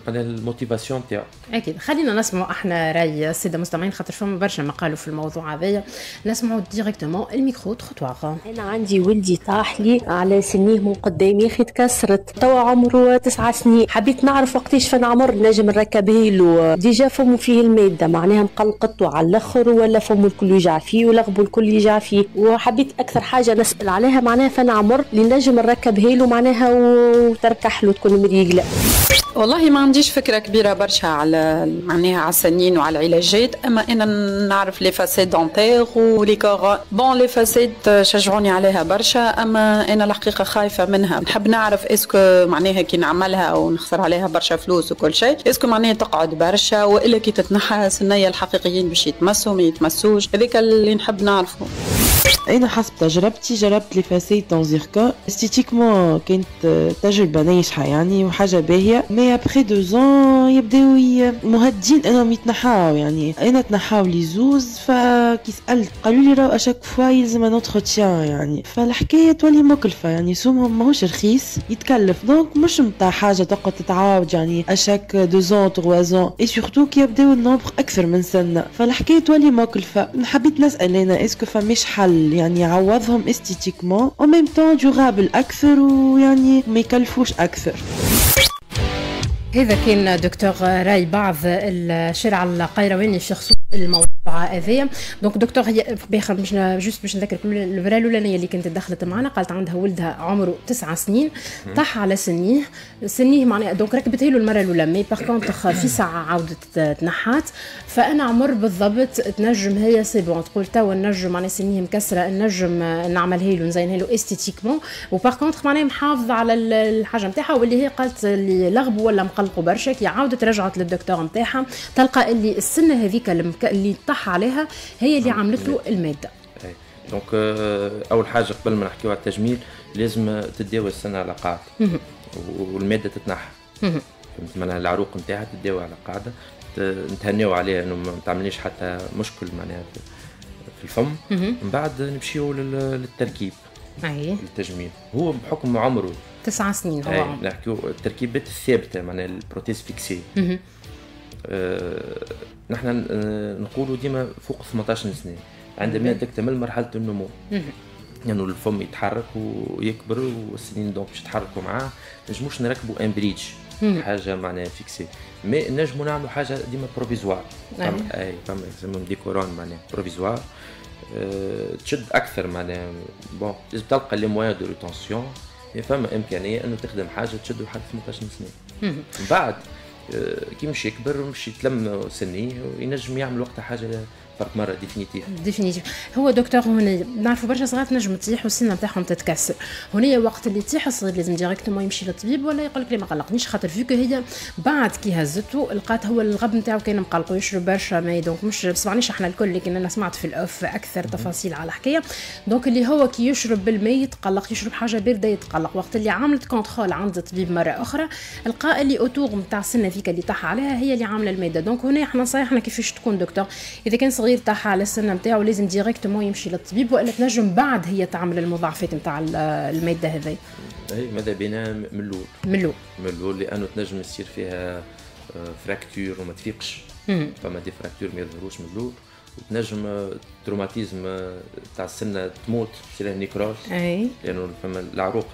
ال motivation تاعو أكيد. خلينا نسمعوا أحنا رأي السادة المستمعين خاطر فما برشا ما قالوا في الموضوع هذايا. نسمعوا directement ال micro-trottoir أنا عندي ولدي طاح لي على سنيه من قدام يا أخي تكسرت توا عمره تسعة سنين. حبيت نعرف وقتاش فين عمر نجم نركبه له. déjà فمه فيه المادة معناها مقلقط على الآخر ولا فمه الكل يجع فيه ولغبه الكل يجع فيه. وحبيت أكثر حاجة نسأل عليها معناها فين عمر اللي نجم نركبه له معناها وتركح له تكون مريقله والله ما عنديش فكرة كبيرة برشا على معناها على السنين وعلى العلاجات أما أنا نعرف les facettes dentaires و les couronnes les facettes شجعوني عليها برشا أما أنا الحقيقة خايفة منها. نحب نعرف est-ce que معناها كي نعملها ونخسر عليها برشا فلوس وكل شيء est-ce que معناها تقعد برشا؟ وإلا كي تتنحى السنيه الحقيقيين باش يتمسوا ما يتمسوش. هذاك اللي نحب نعرفه. أنا حسب تجربتي جربت les facettes en zircone esthétiquement كانت تجربة ناجحة يعني وحاجة باهية. mais après deux ans يبداو مهدين انهم يتنحاو يعني أنا تنحاو لي زوز فكي سألت قالوا لي راهو à chaque fois يلزم ان يعني. فالحكاية تولي مكلفه يعني سومهم ماهوش رخيص يتكلف. donc مش متاع حاجة تقعد تتعاود يعني à chaque deux ans trois زون et surtout كي يبداو ال nombre أكثر من سنة. فالحكاية تولي مكلفه حبيت نسأل أنا est-ce que فماش حل؟ يعني يعوضهم esthétiquement au même temps durable أكثر ويعني ما يكلفوش أكثر. هذا كان دكتور راي بعض الشارع القيرواني في خصوص الموضوع هذايا. donc دكتور هي باخر باش juste باش نذكر المرا الأولانية اللي كانت دخلت معنا قالت عندها ولدها عمره تسعة سنين طاح على سنيه. سنيه معناها donc ركبتها له المرة الأولى mais par contre في ساعة عاودت تنحات. فأنا عمر بالضبط تنجم هي c'est bon تقول توا نجم معناها سنيه مكسرة نجم نعملها له نزينها له esthétiquement وباغ كونتخ معناها محافظة على الحاجة نتاعها واللي هي قالت اللي لغب ولا مقلقوا برشا كي عاودت رجعت للدكتور نتاعها تلقى اللي السنة هذيك اللي طاح عليها هي اللي عملت له المادة. دونك euh, أول حاجة قبل ما نحكيو على التجميل لازم تداوي السنة على قاعدة. والمادة تتنحى. فهمت؟ معناها العروق نتاعها تداوي على قاعدة. نتهنيو عليها إنه ما تعمليش حتى مشكل معناها في الفم. من بعد نمشيو للتركيب. أي. التجميل هو بحكم عمره. تسعة سنين هو عمره نحكيو التركيبات الثابتة معناها ال prothèse fixée. آه نحن نقولوا ديما فوق 18 سنة. عندما تكتمل مرحلة النمو. يعني الفم يتحرك ويكبر والسنين donc باش يتحركوا معاه نجموش نركبوا un bridge حاجة معناها fixée mais نجموا نعملوا حاجة ديما provisoire أي. فما يسموهم des couronnes معناها provisoires أه تشد أكثر معناها. bon لازم تلقى les moyens de rétention فما إمكانية أنه تخدم حاجة تشد لحد 18 سنه من بعد أه كي مش يكبر ومش يتلم سنيه وينجم يعمل وقتها حاجة فرد مرة définitive définitive هو دكتور هنا نعرفوا برشا صغار تنجم تطيح والسنة نتاعهم تتكسر. هنا وقت اللي تطيح الصغير لازم directement يمشي للطبيب ولا يقول لك ما قلقنيش خاطر فيك هي بعد كي هزته لقات هو الغب نتاعو كان مقلق ويشرب برشا ماء. دونك مش بسمعنيش إحنا الكل لكن أنا سمعت في الاوف أكثر تفاصيل على الحكاية. دونك اللي هو كي يشرب بالماء يتقلق يشرب حاجة باردة يتقلق. وقت اللي عملت كونترول عند الطبيب مرة أخرى لقى اللي اوتور نتاع السنة فيك اللي طاح عليها هي اللي عاملة المادة. دونك هنا إحنا نصيحنا كيفاش تكون دكتور؟ إذا كان صغير طاح على السنة نتاعو لازم ديريكتومون يمشي للطبيب والا تنجم بعد هي تعمل المضاعفات نتاع المادة هذي. اي ماذا بينا؟ من الأول. من الأول. من الأول لأنه تنجم يصير فيها fracture وما تفيقش. فما des fractures ما يظهروش من الأول. وتنجم traumatisme تاع السنة تموت تصير nécrose اي لأنه فما العروق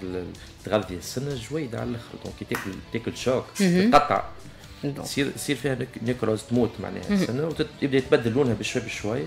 تغذي السنة جويدة على الأخر. donc تاكل تاكل choc تقطع. تصير يصير فيها nécrose تموت معناها. السنة ويبدا يتبدل لونها بشوي بشوي.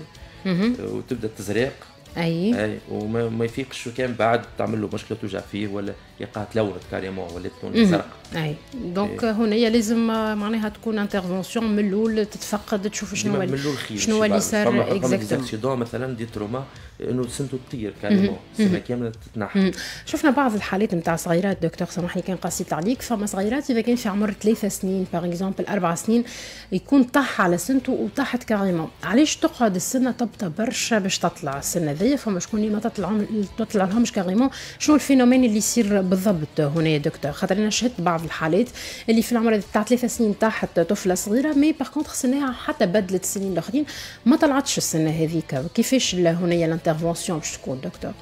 وتبدأ تزريق. أي. أي. وما ما يفيقش كان بعد تعمل له مشكلة توجع فيه ولا يقع تلونت carrément ولا لون زرق. أي. donc هنا لازم معناها تكون intervention من الأول تتفقد تشوف شنو من الأول خير شنو اللي صار exactement مثلا des traumas إنه سنته تطير carrément سنة كاملة تتنحى شفنا بعض الحالات نتاع صغيرات. دكتور سامحني كان قصيت عليك فما صغيرات إذا كان في عمر ثلاثة سنين par exemple أربع سنين يكون طاح على سنته وطاحت carrément علاش تقعد السنة تبطى برشا باش تطلع السنة ذي؟ فما شكون ما تطلع تطلع لهمش carrément شنو ال phénomène اللي يصير بالضبط هنا يا دكتور؟ خاطر أنا شهدت بعض الحالات اللي في العمر تاع ثلاثة سنين طاحت طفلة صغيرة mais par contre سنها حتى بدلت السنين الأخرين. ما طلعتش السنة هذيك. كيفاش هنا ال intervention باش تكون دكتور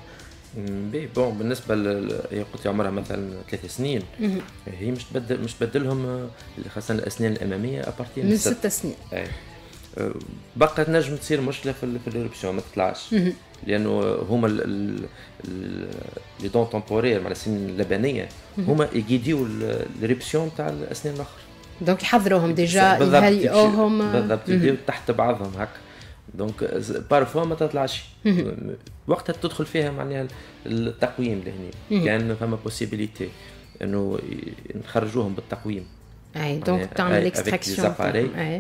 ben bon بالنسبة هي قلت عمرها مثلا ثلاث سنين. هي مش تبدل مش تبدلهم خاصة الأسنان الأمامية à partir من ست سنين. اي بقى تنجم تصير مشكلة في في ال éruption ما تطلعش. لأنه هما les dents temporaires مع السنين اللبنيه هما يقيديو ال éruption تاع الأسنان الأخر. donc يحضروهم déjà يهيئوهم. بالضبط يبداو تحت بعضهم هكا. donc parfois ما تطلعش. وقتها تدخل فيها معناها التقويم لهنا كان فما possibilité إنه نخرجوهم بالتقويم. أي donc تعمل extraction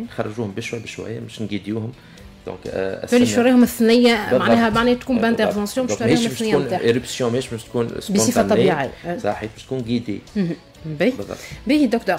نخرجوهم بشوي بشوي باش نقيديوهم. donc تولي توريهم الثنية؟ معناها معناها تكون ب intervention باش توريهم الثنية نتاعها éruption مش باش تكون بصفة طبيعية. صحيح باش تكون guidée باهي باهي دكتور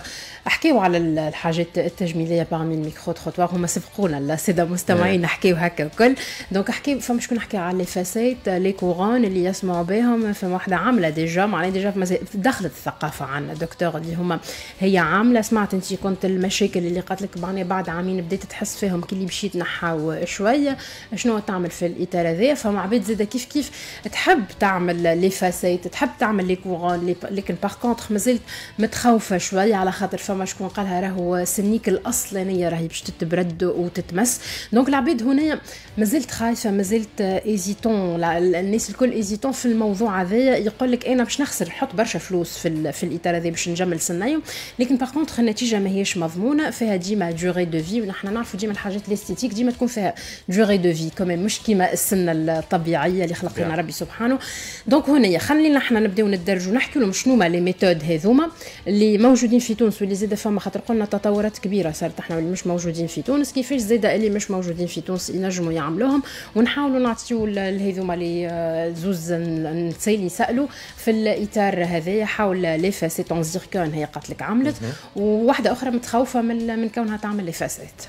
احكيو على الحاجات التجميلية parmi ال micro-trottoir هما سبقونا الساده المستمعين نحكيو هكا الكل. donc احكي فما شكون نحكي على les facettes les couronnes اللي يسمعوا بهم فما وحدة عاملة déjà. معناها déjà دخلت الثقافة عندنا دكتور اللي هما هي عاملة. سمعت انت كنت المشاكل اللي قالت لك معناها بعد عامين بديت تحس فيهم كي اللي مشيت نحاو شوية. شنو تعمل في الاطار هذايا فما عباد زاده كيف كيف تحب تعمل les facettes تحب تعمل les couronnes؟ لكن par contre مازلت متخوفة شوية على خاطر فما شكون قالها راهو سنيك الأصلانية راهي باش تتبرد وتتمس. donc العباد هنا مازلت خايفة مازلت hésitants الناس الكل hésitants في الموضوع هذايا يقول لك أنا باش نخسر نحط برشا فلوس في في الإطار هذا باش نجمل سنايو لكن par contre النتيجة ماهيش مضمونة. فيها ديما durée de vie ونحن نعرفوا ديما الحاجات ال esthétique ديما تكون فيها durée de vie كمان مش كيما السنة الطبيعية اللي خلق لنا ربي سبحانه. donc هنا خلينا إحنا نبداو ندرجوا نحكي لهم شنو les méthodes هذوما. اللي موجودين في تونس واللي زاد فما خاطر قلنا تطورات كبيرة صارت إحنا اللي مش موجودين في تونس. كيفاش زاد اللي مش موجودين في تونس ينجموا يعملوهم؟ ونحاولوا نعطيو لهذوما اللي زوز نسي اللي يسألوا في الإطار هذايا حول les facettes en zircone هي قالت لك عملت. وواحدة أخرى متخوفة من من كونها تعمل les facettes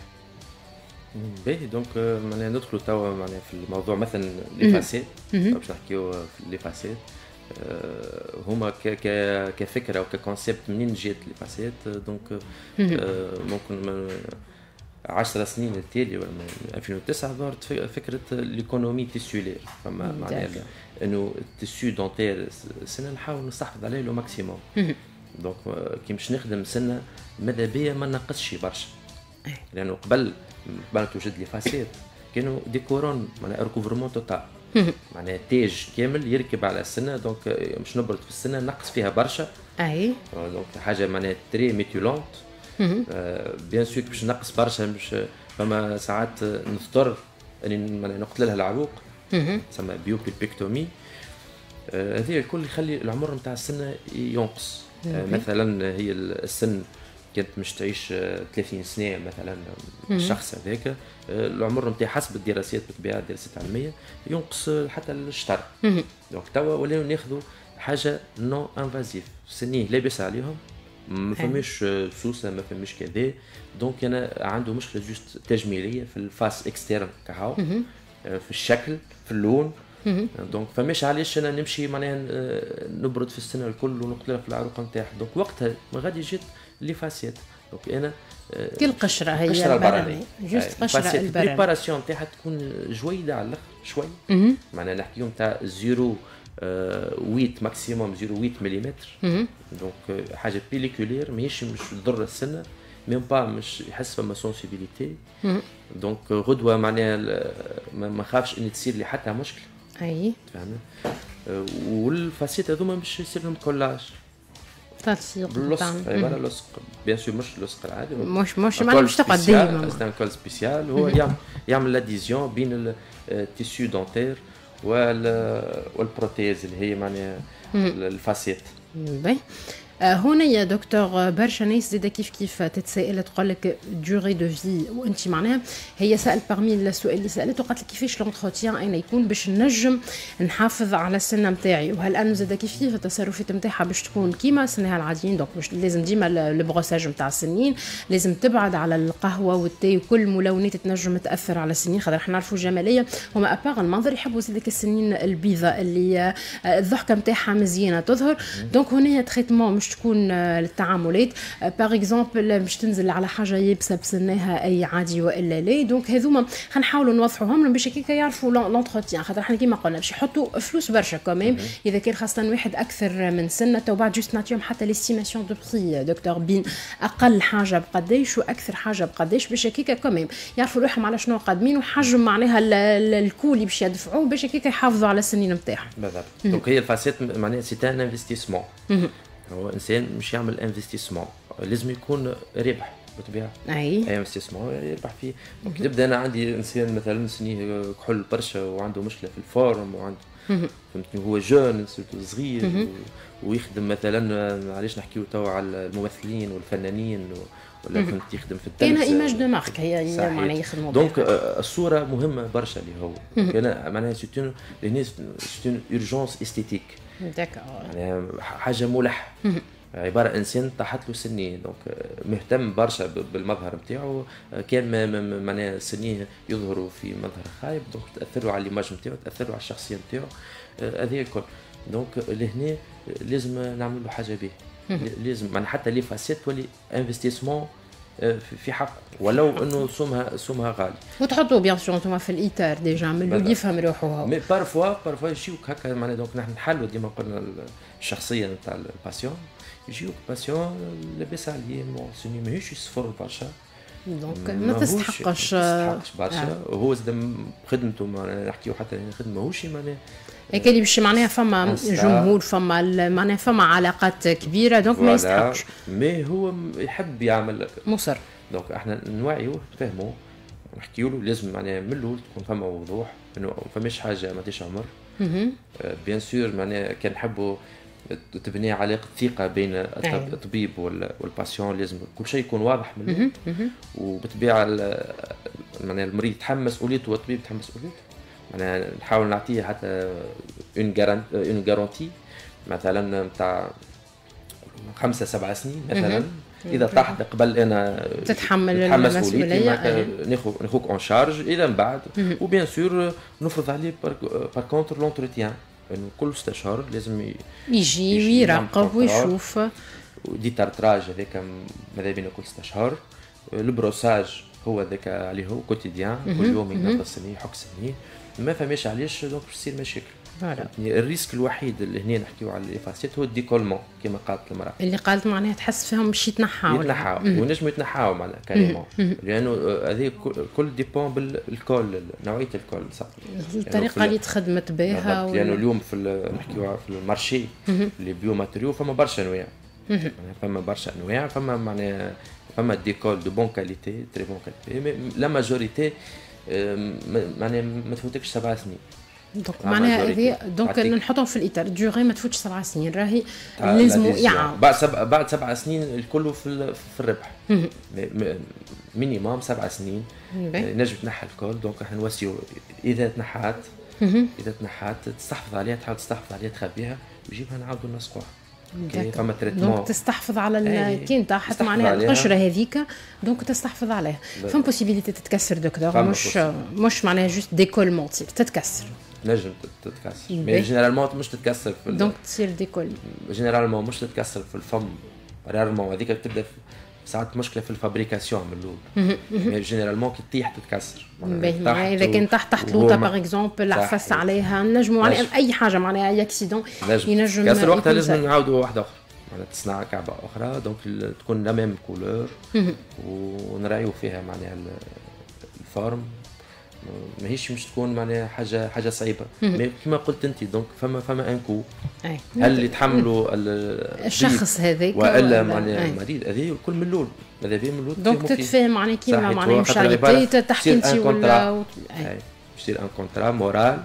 باهي donc معناها ندخلوا توا معناها في الموضوع مثلا les facettes باش نحكيو في les facettes هما ك ك كفكره وك concept منين جات les facettes donc ممكن من 10 سنين التالي ولا من 2009 ظهرت فكره l'économie tissulaire فما معناها انه ال tissu dentaire سنه نحاول نستحفظ عليه le maximum donc كي باش نخدم سنه ماذا بيا ما نقصش برشا لأنه قبل قبل توجد les facettes كانوا des couronnes معناها recouvrement total [LAUGHS] معناها تاج كامل يركب على السنة donc مش نبرد في السنة نقص فيها برشا. أي. donc حاجة معناها très mutilante bien sûr باش نقص برشا مش فما ساعات نضطر إني معناها نقتل لها العروق. تسمى biopulpectomie هذه الكل يخلي العمر نتاع السنة ينقص. آه، مثلا هي السن كانت مش تعيش 30 سنة مثلا الشخص هذاك. آه، العمر نتاع حسب الدراسات بالطبيعة الدراسات العلميه ينقص حتى الشطر. donc توا ولاو ناخذوا حاجة non invasive سنيه لاباس عليهم ما فماش سوسة ما فماش كذا. donc أنا عنده مشكلة juste تجميلية في ال face externe كهو آه، في الشكل في اللون. donc فماش علاش أنا نمشي معناها آه، نبرد في السنة الكل ونقتلها في العروق نتاعها. donc وقتها غادي جيت les facettes. donc أنا آه، كل قشرة هي قشرة البراني juste قشرة البراني ال préparation نتاعها تكون جويدة على الأخر شوي. معناها نحكيو نتاع zéro 8 maximum 0.8 ملم donc حاجة pelliculaire ماهيش مش تضر السنة même pas مش يحس فما sensibilité donc غدوة معناها ما خافش ان تصير لي حتى مشكلة. أي. فهمت وال facettes هذوما باش يصير لهم كولاج. تلصيق باللصق عباره لصق bien sûr مش اللصق العادي مش مش مش تقعد ديما c'est colle spéciale هو يعمل يعمل l'adhésion بين ال tissu dentaire وال prothèse اللي هي معناها ال facettes. باهي هنا يا دكتور برشا ناس زاده كيف كيف تتسائل تقول لك durée de vie وأنت معناها هي سالت parmi السؤال اللي سألته قالت لك كيفاش l'entretien أنا يكون باش نجم نحافظ على السنة نتاعي وهل انه زاده كيف كيف التصرفات نتاعها باش تكون كيما سنها العاديين؟ donc مش لازم ديما ال brossage نتاع السنين لازم تبعد على القهوة والتي وكل ملونات تنجم تأثر على السنين خاطر إحنا نعرفوا الجماليه هما à part المنظر يحبوا زادك السنين البيضاء اللي الضحكة نتاعها مزيانة تظهر. donc هنا traitement مش تكون آه، للتعاملات. par آه، exemple باش تنزل على حاجة يابسه بسناها أي عادي وإلا لا. donc هذوما خنحاولوا نوضحوهم باش هكاك يعرفوا l'entretien خاطر إحنا كيما قلنا باش يحطوا فلوس برشا quand même إذا كان خاصة واحد أكثر من سنه تو بعد juste نعطيهم حتى l'estimation de prix دكتور بين. أقل حاجة بقداش وأكثر حاجة بقداش باش هكاك quand même يعرفوا روحهم على شنو قادمين وحجم معناها ال coût اللي باش يدفعوه باش هكاك يحافظوا على السنين نتاعهم بالضبط donc هي ال facettes معناها c'est un investissement هو إنسان مش يعمل investissement لازم يكون رابح بالطبيعة. أي. أي investissement يربح فيه. donc تبدا أنا عندي إنسان مثلا سنيه كحول برشا وعنده مشكلة في ال forme وعنده فهمتني هو jeune صغير ويخدم مثلا علاش نحكيو توا على الممثلين والفنانين ولا فهمت يخدم في التلفزيون كاين image de marque هي معناها يخدموا donc آه، الصورة مهمة برشا اللي هو. كان معناها c'est une الناس c'est une urgence esthétique يعني حاجة ملح عبارة إنسان طاحت له سنيه donc آه، مهتم برشا بالمظهر نتاعو آه، كان معناها سنيه يظهروا في مظهر خايب donc تأثروا على ال image نتاعو تأثروا على الشخصية نتاعو هذه الكل. donc لهنا لازم نعمل له حاجة به لازم يعني حتى les facettes تولي investissement آه، في حق. ولو إنه سمها سمها غالي. وتحطوا bien sûr أنتم في الاطار déjà من اللي يفهم روحه. mais parfois parfois يجيوك هكا معناها donc نحن نحلوا ديما قلنا الشخصيه نتاع ال patient يجيوك patient لاباس عليه سني ماهيش يصفر برشا donc ما تستحقش ما تستحقش برشا آه. وهو زاد خدمته نحكيو حتى خدمه ماهوش معناها هيك اللي باش معناها فما جمهور فما معناها فما علاقات كبيره donc ما يستحقش mais هو يحب يعمل. مصر. donc إحنا نوعيو نفهمو نحكيو له لازم معناها من الأول تكون فما وضوح إنه ما فماش حاجة ما تيش عمر. bien sûr معناها كان نحبوا تبني علاقة ثقة بين الطبيب وال patient لازم كل شيء يكون واضح من وبالطبيعة معناها المريض يتحمل مسؤوليته والطبيب يتحمل مسؤوليته معناها نحاول نعطيه حتى une une garantie مثلا نتاع خمسة سبع سنين مثلا. إذا طاحت قبل أنا تتحمل المسؤولية. ناخذ en charge اذا من بعد. و bien sûr نفرض عليه par contre l'entretien انه كل ست اشهر لازم يجي ويراقب ويشوف. و détartrage هذاك ماذا بينا كل ست اشهر ال brossage هو هذاك عليه هو quotidien كل يوم ينظف سنيه يحك سنيه ما فماش علاش donc باش تصير مشاكل ال risque الوحيد اللي هنا نحكيو على ال facettes هو ال décollement كما قالت المرأة. اللي قالت معناها تحس فيهم مش يتنحاو. يتنحاو ونجم يتنحاو معناها carrément لأنه هذه كل dépend بال colle نوعية ال colle صح. الطريقة يعني اللي تخدمت بها لأنه اليوم في نحكيو في ال marché اللي biomatériaux فما برشا أنواع. فما برشا أنواع فما معناها فما des colles de bonne qualité très bonne qualité la majorité معناها ما تفوتكش سبع سنين. donc معناها هذه donc نحطهم في الاطار durée ما تفوتش سبع سنين. راهي لازم يعاود بعد سبع بعد سبع سنين الكل في في الربح. minimum سبع سنين. نجم تنحى الكل. donc إحنا نوسيو. إذا تنحات إذا تنحات تستحفظ عليها تحاول تستحفظ عليها تخبيها ويجيبها نعاودوا نسقوها فما traitement donc تستحفظ على كي حتى معناها القشره هذيك donc تستحفظ عليها. فما possibilité تتكسر دكتور. مش مش معناها juste décollement تتكسر. نجم تتكسر. mais généralement مش تتكسر في donc تصير décolle généralement مش تتكسر في الفم. rarement هذيك تبدا ساعات مشكلة في ال fabrication من الأول généralement كي تطيح تتكسر إذا كان طاحت طاحت لوطه par exemple عفس عليها نجموا عليها أي حاجة معناها أي accident ينجم تكسر وقتها لازم نعاودوا واحدة أخرى معناها تصنع كعبة أخرى donc تكون la même couleur ونرايو فيها معناها ال forme. ماهيش مش تكون معناها حاجة حاجة صعيبة. كما قلت انت donc فما فما un coût هل اللي يتحملوا الشخص هذاك وإلا معناها المريض؟ هذه الكل من الأول. ماذا بيه من الأول donc تتفاهم معناها كيما معناها مشاريتي تحكي انت ولا يصير un contrat moral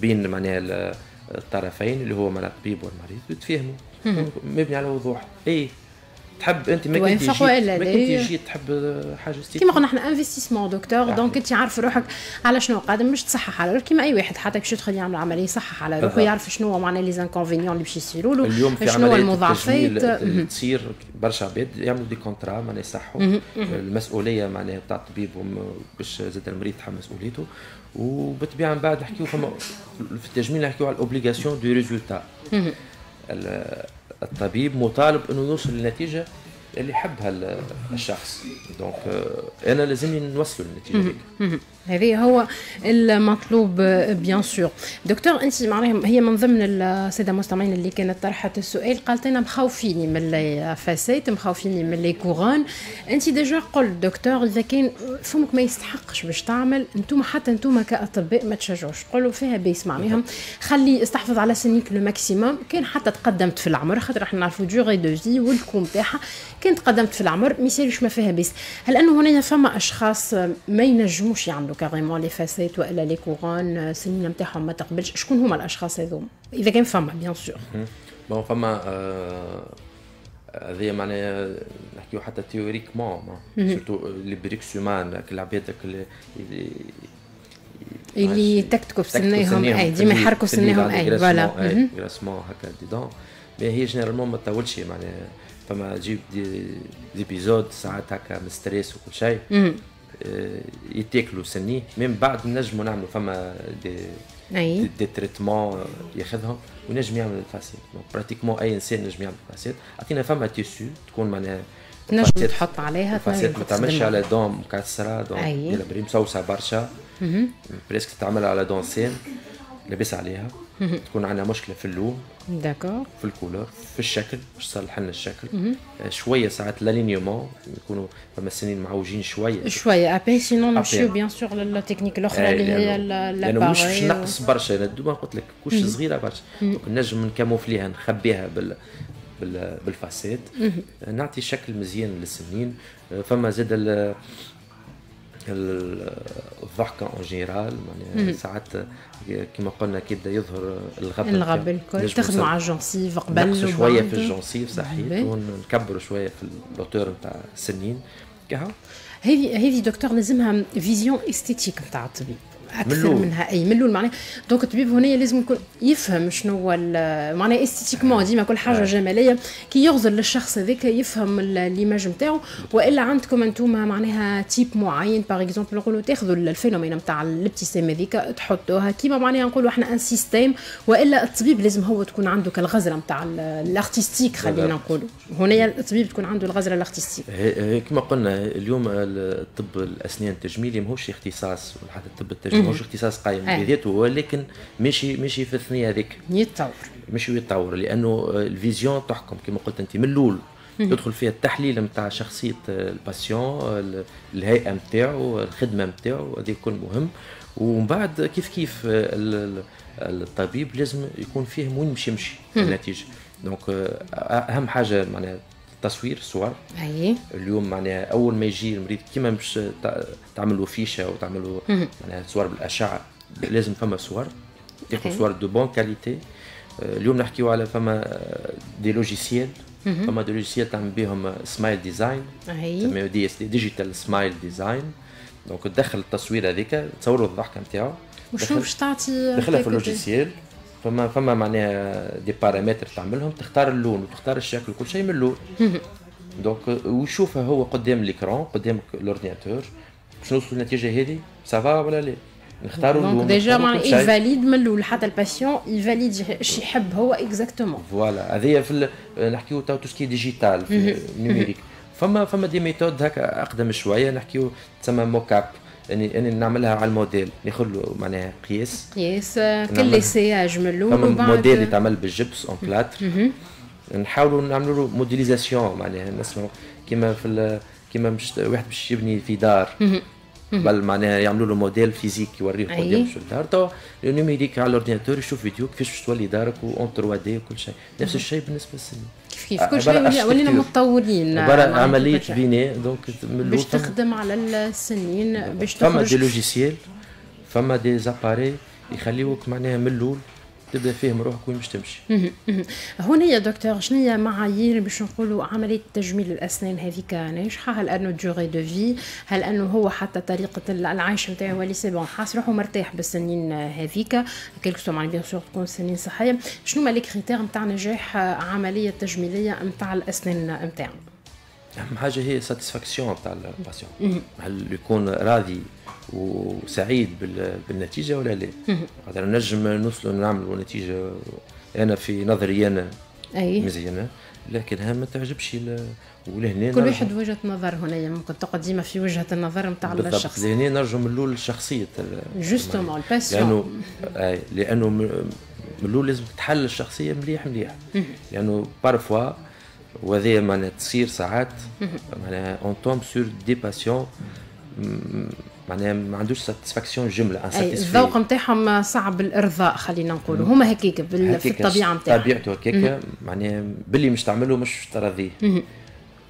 بين معناها الطرفين اللي هو معناها الطبيب والمريض يتفاهموا. مبني على وضوح. اي تحب أنت ما كنت جيت ما كنت جيت تحب حاجة esthétique كيما قلنا إحنا investissement دكتور donc انت عارف روحك على شنو قادم مش تصحح على روحك. كيما أي واحد حتى باش يدخل يعمل عملية يصحح على روحه يعرف شنو هو معناها les inconvénients اللي باش يصيروا له اليوم في شنو المضاعفات. تصير برشا عباد يعملوا des contrats معناها يصحوا المسؤولية معناها بتاع الطبيب باش زاد المريض يتحمل مسؤوليته. وبالطبيعة من بعد نحكيو فما في التجميل نحكيو على ال obligation de résultat الطبيب مطالب إنه يوصل للنتيجه اللي يحبها الشخص. donc آه، أنا لازمني نوصل للنتيجة هذيك هذه هو المطلوب bien sûr دكتور أنت معناها هي من ضمن السادة المستمعين اللي كانت طرحت السؤال. قالت أنا مخاوفيني من les facettes مخاوفيني من les couronnes أنت déjà قلت دكتور إذا كان فمك ما يستحقش باش تعمل أنتم حتى أنتم كأطباء ما تشجعوش. قولوا فيها بيس معناها خلي استحفظ على سنيك le maximum كان حتى تقدمت في العمر خاطر إحنا نعرفوا durée de vie والكوم تاعها كان تقدمت في العمر ما يصيرش ما فيها بيس. هل أنه هنا فما أشخاص ما ينجموش يعملوا؟ يعملوا carrément les facettes وإلا les couronnes السنين نتاعهم ما تقبلش. شكون هما الأشخاص هذوما؟ إذا كان فما bien sûr bon فما هذه معناها نحكيو حتى théoriquement surtout les bruxomanes العباد اللي اللي تكتكوا بسنيهم اي ديما يحركوا سنيهم اي voilà. grincement هكا des dents mais هي généralement ما تطولش معناها فما تجيب des épisodes ساعات هكا من stress وكل شيء. آه، يتاكلوا سني. من بعد نجموا نعملوا فما des أي. des traitements ياخذهم ونجم يعمل ال facettes donc pratiquement أي إنسان نجم يعمل ال facettes عطينا فما tissu تكون معناها نجم تحط عليها ال facettes ما تعملش على dent مكسرة dent بريم مسوسه برشا. presque تتعمل على dents saines لاباس عليها. تكون عندنا مشكلة في اللون. d'accord في ال couleur في الشكل باش تصلح لنا الشكل آه، شوية ساعات l'alignement يكونوا فما السنين معوجين شوية. شوية. et puis sinon نمشيو bien sûr لل techniques الاخرى اللي هي لأنه مش باش نقص برشا. أنا دوما قلت لك couche صغيرة برشا. نجم نكاموفليها نخبيها بال بال facettes نعطي شكل مزيان للسنين. آه، فما زاد الضحكة en général معناها ساعات كما قلنا كي يبدا يظهر الغب الغب الكل تخدموا على ال gencive قبل شوية في ال gencive صحيح ونكبروا شوية في ال hauteur نتاع السنين كها هذه هذه دكتور لازمها vision esthétique نتاع الطبيب. أكثر ملول. منها. أي ملول معناها. donc الطبيب هنا لازم يكون يفهم شنو هو معناها esthétiquement ديما كل حاجة جمالية. كي يغزل للشخص هذاك يفهم l'image نتاعو. وإلا عندكم أنتم معناها type معين par exemple نقولوا تاخذوا ال phénomène نتاع الابتسام هذيك تحطوها كيما معناها نقولوا إحنا un système وإلا الطبيب لازم هو تكون عنده كالغزره نتاع ال artistique خلينا نقولوا. هنا الطبيب تكون عنده الغزره ال artistique. كما قلنا اليوم الطب الأسنان التجميلي ماهوش اختصاص ولا حتى الطب التجميلي. ماهوش اختصاص قايم أي. بذاته هو لكن ماشي ماشي في الثنية هذيك. يتطور. مش يتطور لأنه ال vision تحكم كما قلت أنت من الأول. يدخل فيها التحليل نتاع شخصية ال patient ال- الهيئة نتاعو الخدمة نتاعو هذا يكون مهم. ومن بعد كيف كيف ال- ال- الطبيب لازم يكون فيه وين باش يمشي النتيجة. donc أهم حاجة معناها التصوير الصور. أي. اليوم معناها أول ما يجي المريض كيما باش تع- تعمل له fiche وتعمل له معناها صور بالأشعة لازم فما صور. تاخذ. صور de bonne qualité اليوم نحكيو على فما des logiciels فما des logiciels تعمل بهم smile design أي. تسميو DSD digital smile design donc تدخل التصوير هذيك تصور الضحكة نتاعو. وشنو باش تعطي دخلها في ال logiciel فما فما معناها des paramètres تعملهم تختار اللون وتختار الشكل كل شيء من اللون. [LAUGHS] donc ويشوفها هو قدام ال écran قدام ال ordinateur باش نوصلوا للنتيجة هذه ça va ولا لا؟ نختاروا اللون donc déjà معناها. ي valide من الأول حتى ال patient ي valide اش يحب هو exactement voilà هذه في نحكيو تو tout ce qui digital في [LAUGHS] numérique فما فما des méthodes هكا أقدم شوية نحكيو تسمى mock-up يعني يعني نعملها على الموديل. ناخذ له معناها قياس. yes نعم. كل سياج من الأول وبعد موديل يتعمل بالجبس en plâtre نحاولوا نعملوا له modélisation معناها نسمعوا كيما في كيما مش واحد باش يبني في دار. بل معناها يعملوا له modèle physique يوريه. قدام شو الدار. توا ال numérique على ال ordinateur يشوف فيديو كيفاش باش تولي دارك en 3D وكل شيء. نفس الشيء بالنسبة للسن كيف عبارة كل شيء ولي- ولينا. متطورين عبارة معناها عملية. بناء donc باش تخدم على السنين باش فما دي تخرج logiciel فما des appareils يخليوك معناها من الأول تبدأ فاهم روحك وين باش تمشي. هنا يا دكتور شنو هي معايير باش نقولوا عملية تجميل الأسنان هذيك ناجحه هل أنه degré de vie هل أنه هو حتى طريقة العيش نتاعو ولي c'est bon حاس روحه مرتاح بالسنين هذيك. quelque chose معناها bien sûr تكون سنين صحية. شنو هما les critères نتاع نجاح عملية تجميلية نتاع الأسنان نتاعنا أهم حاجة هي satisfaction تاع ال patient هل يكون راضي وسعيد بال- بالنتيجة ولا لا؟ خاطر نجم نوصلوا نعملوا نتيجة أنا في نظري أنا أي. مزيانة لكن ها ما تعجبش ولهنا كل واحد وجهة نظر هنا ممكن تقعد ديما في وجهة النظر نتاع الشخص. لهنا نرجع من الأول لشخصيه ال- justement لأنه ال patient أي لأنه م- من الأول لازم تتحل الشخصية مليح مليح. لأنه parfois وهذه معناها تصير ساعات معناها on tombe sur des patients معناها ما عندوش satisfaction جملة الذوق نتاعهم صعب الإرضاء خلينا نقولوا. هما هكيك بال- في هكاك الطبيعة نتاعهم. طبيعته هكاك معناها باللي مش تعمله مش تراضيه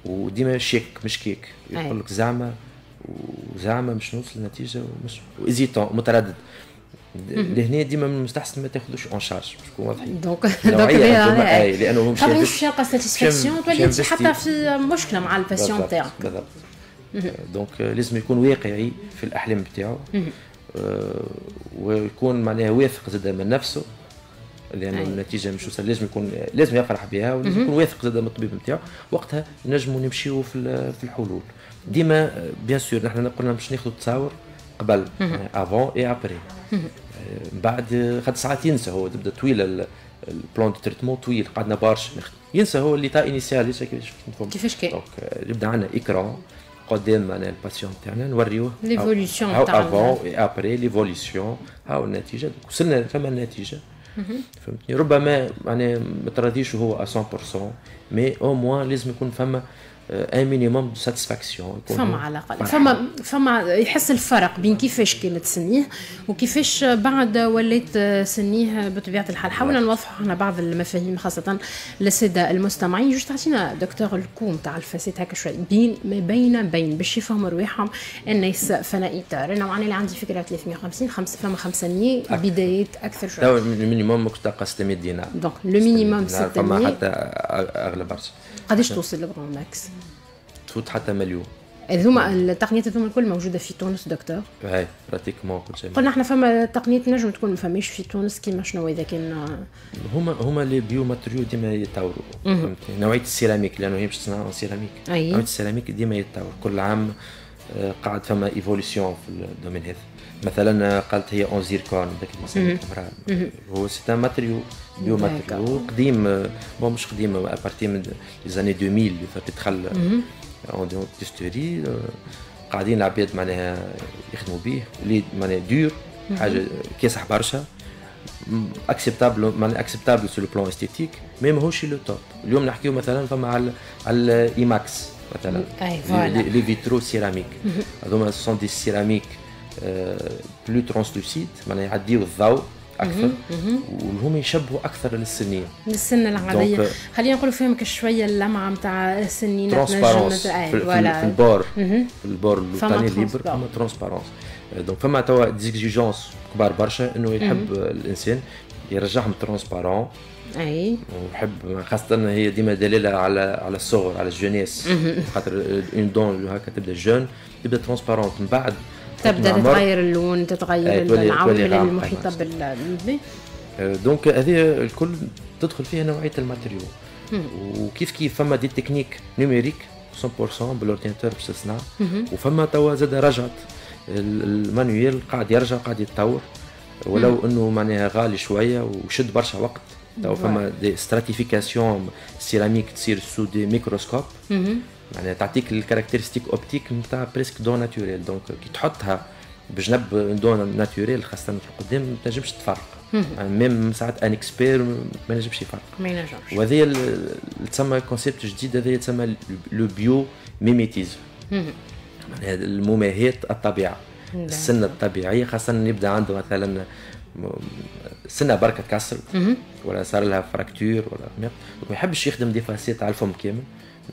وديما شيك مش كيك. يقول لك زعما وزعما مش نوصل لنتيجة ومش و hésitant متردد. لهنا ديما من المستحسن ما تاخذوش en charge باش نكون واضحين. donc donc هو مش مش يلقى satisfaction تولي. حتى في مشكلة مع ال patient نتاعك بالضبط. donc آه، لازم يكون واقعي في الأحلام بتاعه آه، ويكون معناها واثق زاد من نفسه لأنه أي. النتيجة مش وصل لازم يكون لازم يفرح بها ولازم يكون واثق زاد من الطبيب نتاعو وقتها نجموا نمشيو في في الحلول. ديما آه، bien sûr نحن قلنا باش ناخذ تصاور قبل avant et après بعد آه، خاطر ساعات ينسى هو تبدأ طويله ال- ال plan de traitement طويل قعدنا برشا. ينسى هو l'état initial كيفاش كيفاش كان؟ donc آه، يبدا عندنا écran قدام معنا ال patient تاعنا نوريوه L'évolution هاو تاع ال- avant et après l'évolution هاو النتيجه وصلنا فما النتيجه فهمتني ربما معناها ما تراضيش هو 100% mais au moins لازم يكون فما un minimum de satisfaction فما على الاقل فما فما يحس الفرق بين كيفاش كانت سنيه وكيفاش بعد وليت سنيه بطبيعة الحال. حاولنا نوضحوا إحنا بعض المفاهيم خاصة للسادة المستمعين. juste تعطينا دكتور ال coût تاع ال facettes هكا شوي. بين ما بين بين باش يفهموا رواحهم الناس فنائي أنا معناها اللي عندي فكرة 350 خمسة فما 500 بدايات أكثر. شوي. تو ال minimum ممكن تلقى 600 دينار donc le minimum 600 دينار، فما 600 حتى اغلى برشا قداش توصل لل grand max؟ تفوت حتى مليون. هذوما التقنيات هذوما الكل موجودة في تونس دكتور؟ هاي pratiquement كل شيء قلنا إحنا فما تقنيات نجم تكون ما فماش في تونس كيما شنو إذا كان هما هما les biomatériaux ديما يتطوروا. فهمتني؟ نوعية السيراميك لأنه هي باش تصنع سيراميك أي. نوعية السيراميك ديما يتطور. كل عام آه، قاعد فما évolution في ال domaine هذا. مثلا آه، قالت هي en zircone ذاك اللي هو c'est un matériau matériau قديم bon مش قديم à partir من les années 2000 فتدخل en dentisterie قاعدين العباد معناها يخدموا به اللي معناها dur حاجة كاسح برشا. acceptable معناها acceptable sur plan esthétique mais ماهوش le top اليوم نحكيو مثلا فما على على ال E.max مثلا. les vitrocéramiques هذوما sont des céramiques plus translucides معناها يعديو الضوء. أكثر. وهم يشبهوا أكثر للسنية. للسن العادية. donc خلينا نقولوا فيهم شوية اللمعة نتاع السنين transparence في, في, في ال bord في ال bord فما اللوطاني libre. فما transparence donc فما توا des exigences كبار برشا إنه يحب الإنسان يرجعهم transparents أي. ويحب خاصة هي ديما دلالة على على الصغر على ال jeunesse خاطر une dent هكا تبدأ jeune تبدأ transparente من بعد تبدأ. تتغير اللون تتغير العوامل المحيطة. بالبي آه، donc هذه الكل تدخل فيها نوعية ال matériau. وكيف كيف؟ فما des techniques numériques 100% بال ordinateur باش تصنع وفما توا زاد رجعت ال- ال manuel قاعد يرجع قاعد يتطور. ولو إنه معناها غالي شوية وشد برشا وقت تو فما des stratifications céramiques تصير sous des microscopes معناها تعطيك ال caractéristiques optiques نتاع presque dent naturelle. donc كي تحطها بجنب dent naturelle خاصة في القدام ما تنجمش تفرق. يعني même ساعات un expert ما نجمش يفرق. ما ينجمش. اللي تسمى concept جديد هذا يتسمى le biomimétisme معناها المماهاة الطبيعة السنة الطبيعية خاصة يبدأ عنده مثلا سنة بركة تكسر ولا صار لها fracture ولا ما ما يحبش يخدم des facettes على الفم كامل.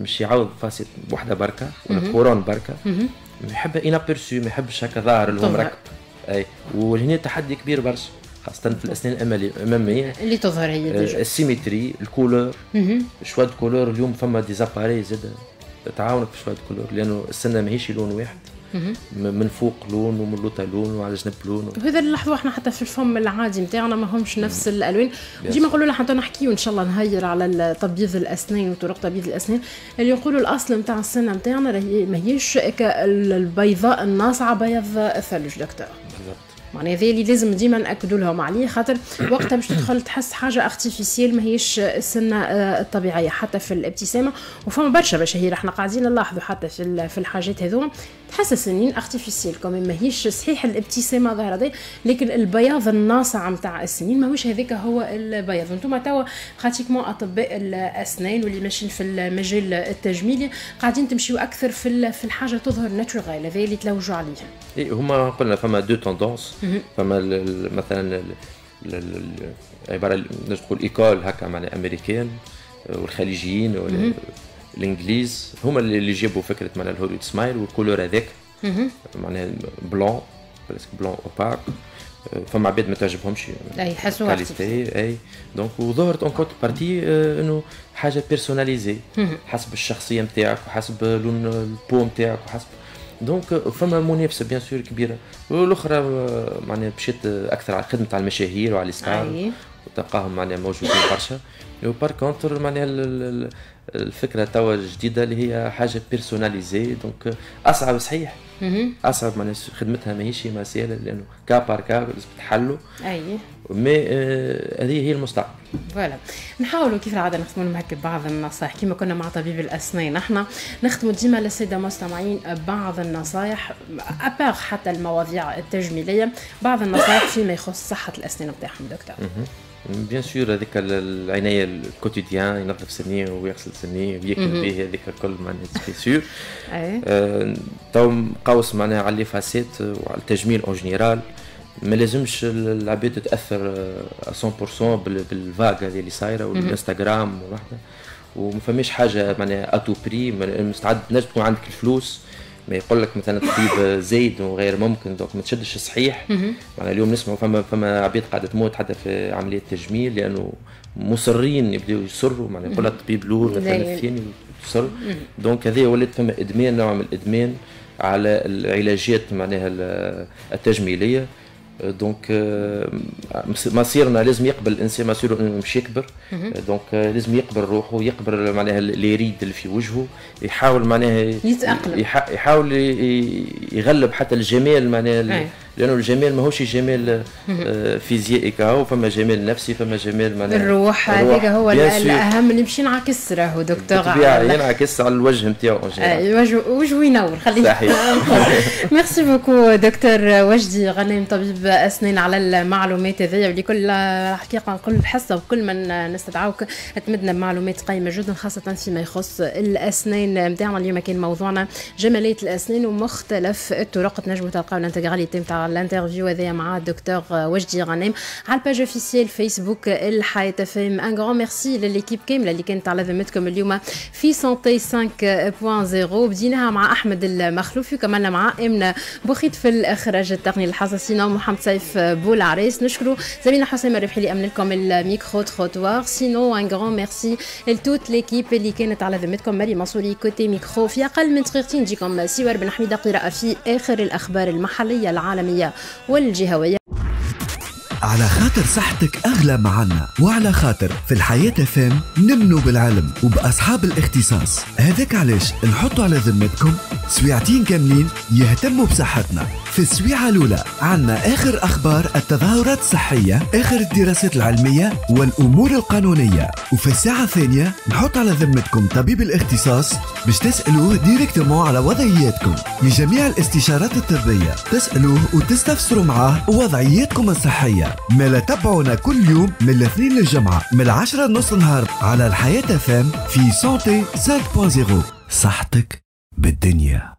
مش يعوض facette وحدة بركة ولا couronne بركة. يحب inaperçu ما يحبش هكا ظاهر اللي هو. مركب أي. وهنا تحدي كبير برشا خاصة في الأسنان الأمامية- اللي تظهر هي آه، déjà ال symétrie ال couleur. choix de couleur اليوم فما des appareils زاد تعاونك في choix de couleur لأنه السنة ماهيش لون واحد. من فوق لون ومن لوطا لون وعلى جنب لون وهذا اللي نلاحظوه إحنا حتى في الفم العادي نتاعنا ما همش نفس الألوان. ديما نقولوا لها حتى نحكيو إن شاء الله نهير على تبييض الأسنان وطرق تبييض الأسنان. اللي يقولوا الأصل نتاع السنة نتاعنا راهي ماهيش كالبيضاء الناصعة بيض الثلج دكتور. بالضبط. معناها هذا اللي لازم ديما نأكدوا لهم عليه خاطر وقتها باش تدخل تحس حاجة artificielle ماهيش السنة آه، الطبيعية حتى في الابتسامة. وفما برشا مشاهير إحنا قاعدين نلاحظوا حتى في في الحاجات هذوما. تحس السنين ارتيفيسيال كمان ماهيش صحيح الابتسامة ظاهرة لكن البياض الناصع نتاع السنين ماهوش هذاك هو البياض. أنتم توا pratiquement أطباء الأسنان واللي ماشيين في المجال التجميلي قاعدين تمشيو أكثر في في الحاجة تظهر natural هذا اللي تلوجوا عليه إيه هما قلنا فما deux tendances فما مثلا عبارة نجم تقول école هكا معناها أمريكان آه، والخليجيين وال- الإنجليز هما اللي جابوا فكرة معناها ال Hollywood smile وال couleur هذاك. معناها blanc presque blanc opaque آه، فما عباد ما تعجبهمش. يحسوها qualité أي. donc وظهرت une contrepartie إنه حاجة personnalisée حسب الشخصية نتاعك وحسب لون ال peau نتاعك وحسب donc فما منافسه bien sûr كبيره والاخرى معناها مشيت أكثر على خدمه على المشاهير وعلى ال stars أي. وتلقاهم معناها موجودين برشا و par contre معناها الفكرة توا الجديدة اللي هي حاجة personnalisée donc أصعب صحيح. أصعب معناها خدمتها ماهيش ما سهله لأنه cas par cas لازم تحلوا أي. mais آه، هذه هي المستقبل. voilà. نحاولوا كيف العادة نخدموا لهم هكا بعض النصائح. كما كنا مع طبيب الأسنان إحنا نخدموا ديما للسادة المستمعين بعض النصائح à part حتى المواضيع التجميلية بعض النصائح فيما يخص صحة الأسنان بتاعهم دكتور. bien sûr هذيك ال- العنايه ال quotidienne ينظف سنيه ويغسل سنيه وياكل به هذيك الكل معناها c'est sûr تو مقوس معناها على facettes وعلى التجميل en général ما لازمش ال- العباد تتاثر آه، 100% بال- بال vague هذه اللي صايره والانستغرام وحده وما فماش حاجة معناها à tout prix مستعد نجم تكون عندك الفلوس ما يقول لك مثلا طبيب زايد وغير ممكن donc ما تشدش صحيح. معناها اليوم نسمع فما فما عباد قاعدة تموت حتى في عملية تجميل لأنه مصرين يبداو يصروا معناها يقول لك الطبيب الأول مثلا لا. الثاني تصر donc هذه ولات فما ادمان نوع من الادمان على العلاجات معناها ال- التجميلية. donc مصيرنا لازم يقبل الانسان مصيره انه مش يكبر donc لازم يقبل روحه يقبل معناها les rides اللي في وجهه يحاول معناها يتأقلم. يح- يحاول يغلب حتى الجمال معناها. لأنه الجمال ماهوش جمال آه، فيزيائي هو فما جمال نفسي فما جمال معناها الروح هذاك هو الأهم اللي باش ينعكس راهو دكتور. بالطبيعة ينعكس على الوجه نتاعو وجهه ينور خلينا صحيح. merci beaucoup دكتور وجدي غنيم طبيب أسنان على المعلومات هذيا واللي كل حقيقة نقول حصة وكل من نستدعوك تمدنا بمعلومات قيمة جدا خاصة فيما يخص الأسنان. نتاعنا اليوم كان موضوعنا جمالية الأسنان ومختلف الطرق تنجموا تلقاو ال intégralité نتاع ال interview هذايا مع الدكتور وجدي غنيم على ال page officielle Facebook الحياة FM un grand merci ل l'équipe كامله اللي كانت على ذمتكم اليوم في Santé 5.0 بديناها مع احمد المخلوفي وكملنا مع امنه بوخيت في الاخراج التقني الحساسين ومحمد سيف بولعريس نشكروا زميلنا حسام الربحي اللي امن لكم ال micro-trottoir sinon un grand merci ل toute l'équipe اللي كانت على ذمتكم مريم منصوري côté micro في أقل من دقيقتين نجيكم سوار بن حميده قراءه في اخر الاخبار المحليه العالميه والجهوية. على خاطر صحتك أغلى معنا وعلى خاطر في الحياة FM نمنوا بالعلم وبأصحاب الاختصاص. هذاك علاش نحطوا على ذمتكم سويعتين كاملين يهتموا بصحتنا. في السويعة الأولى عنا آخر أخبار التظاهرات الصحية آخر الدراسات العلمية والأمور القانونية. وفي الساعة الثانية نحط على ذمتكم طبيب الاختصاص باش تسألوه directement على وضعياتكم. لجميع الاستشارات الطبية تسألوه وتستفسروا معاه وضعياتكم الصحية. ما لا تبعونا كل يوم من الاثنين للجمعة من العشرة نص النهار على الحياة فام في سونتي 5.0 صحتك بالدنيا.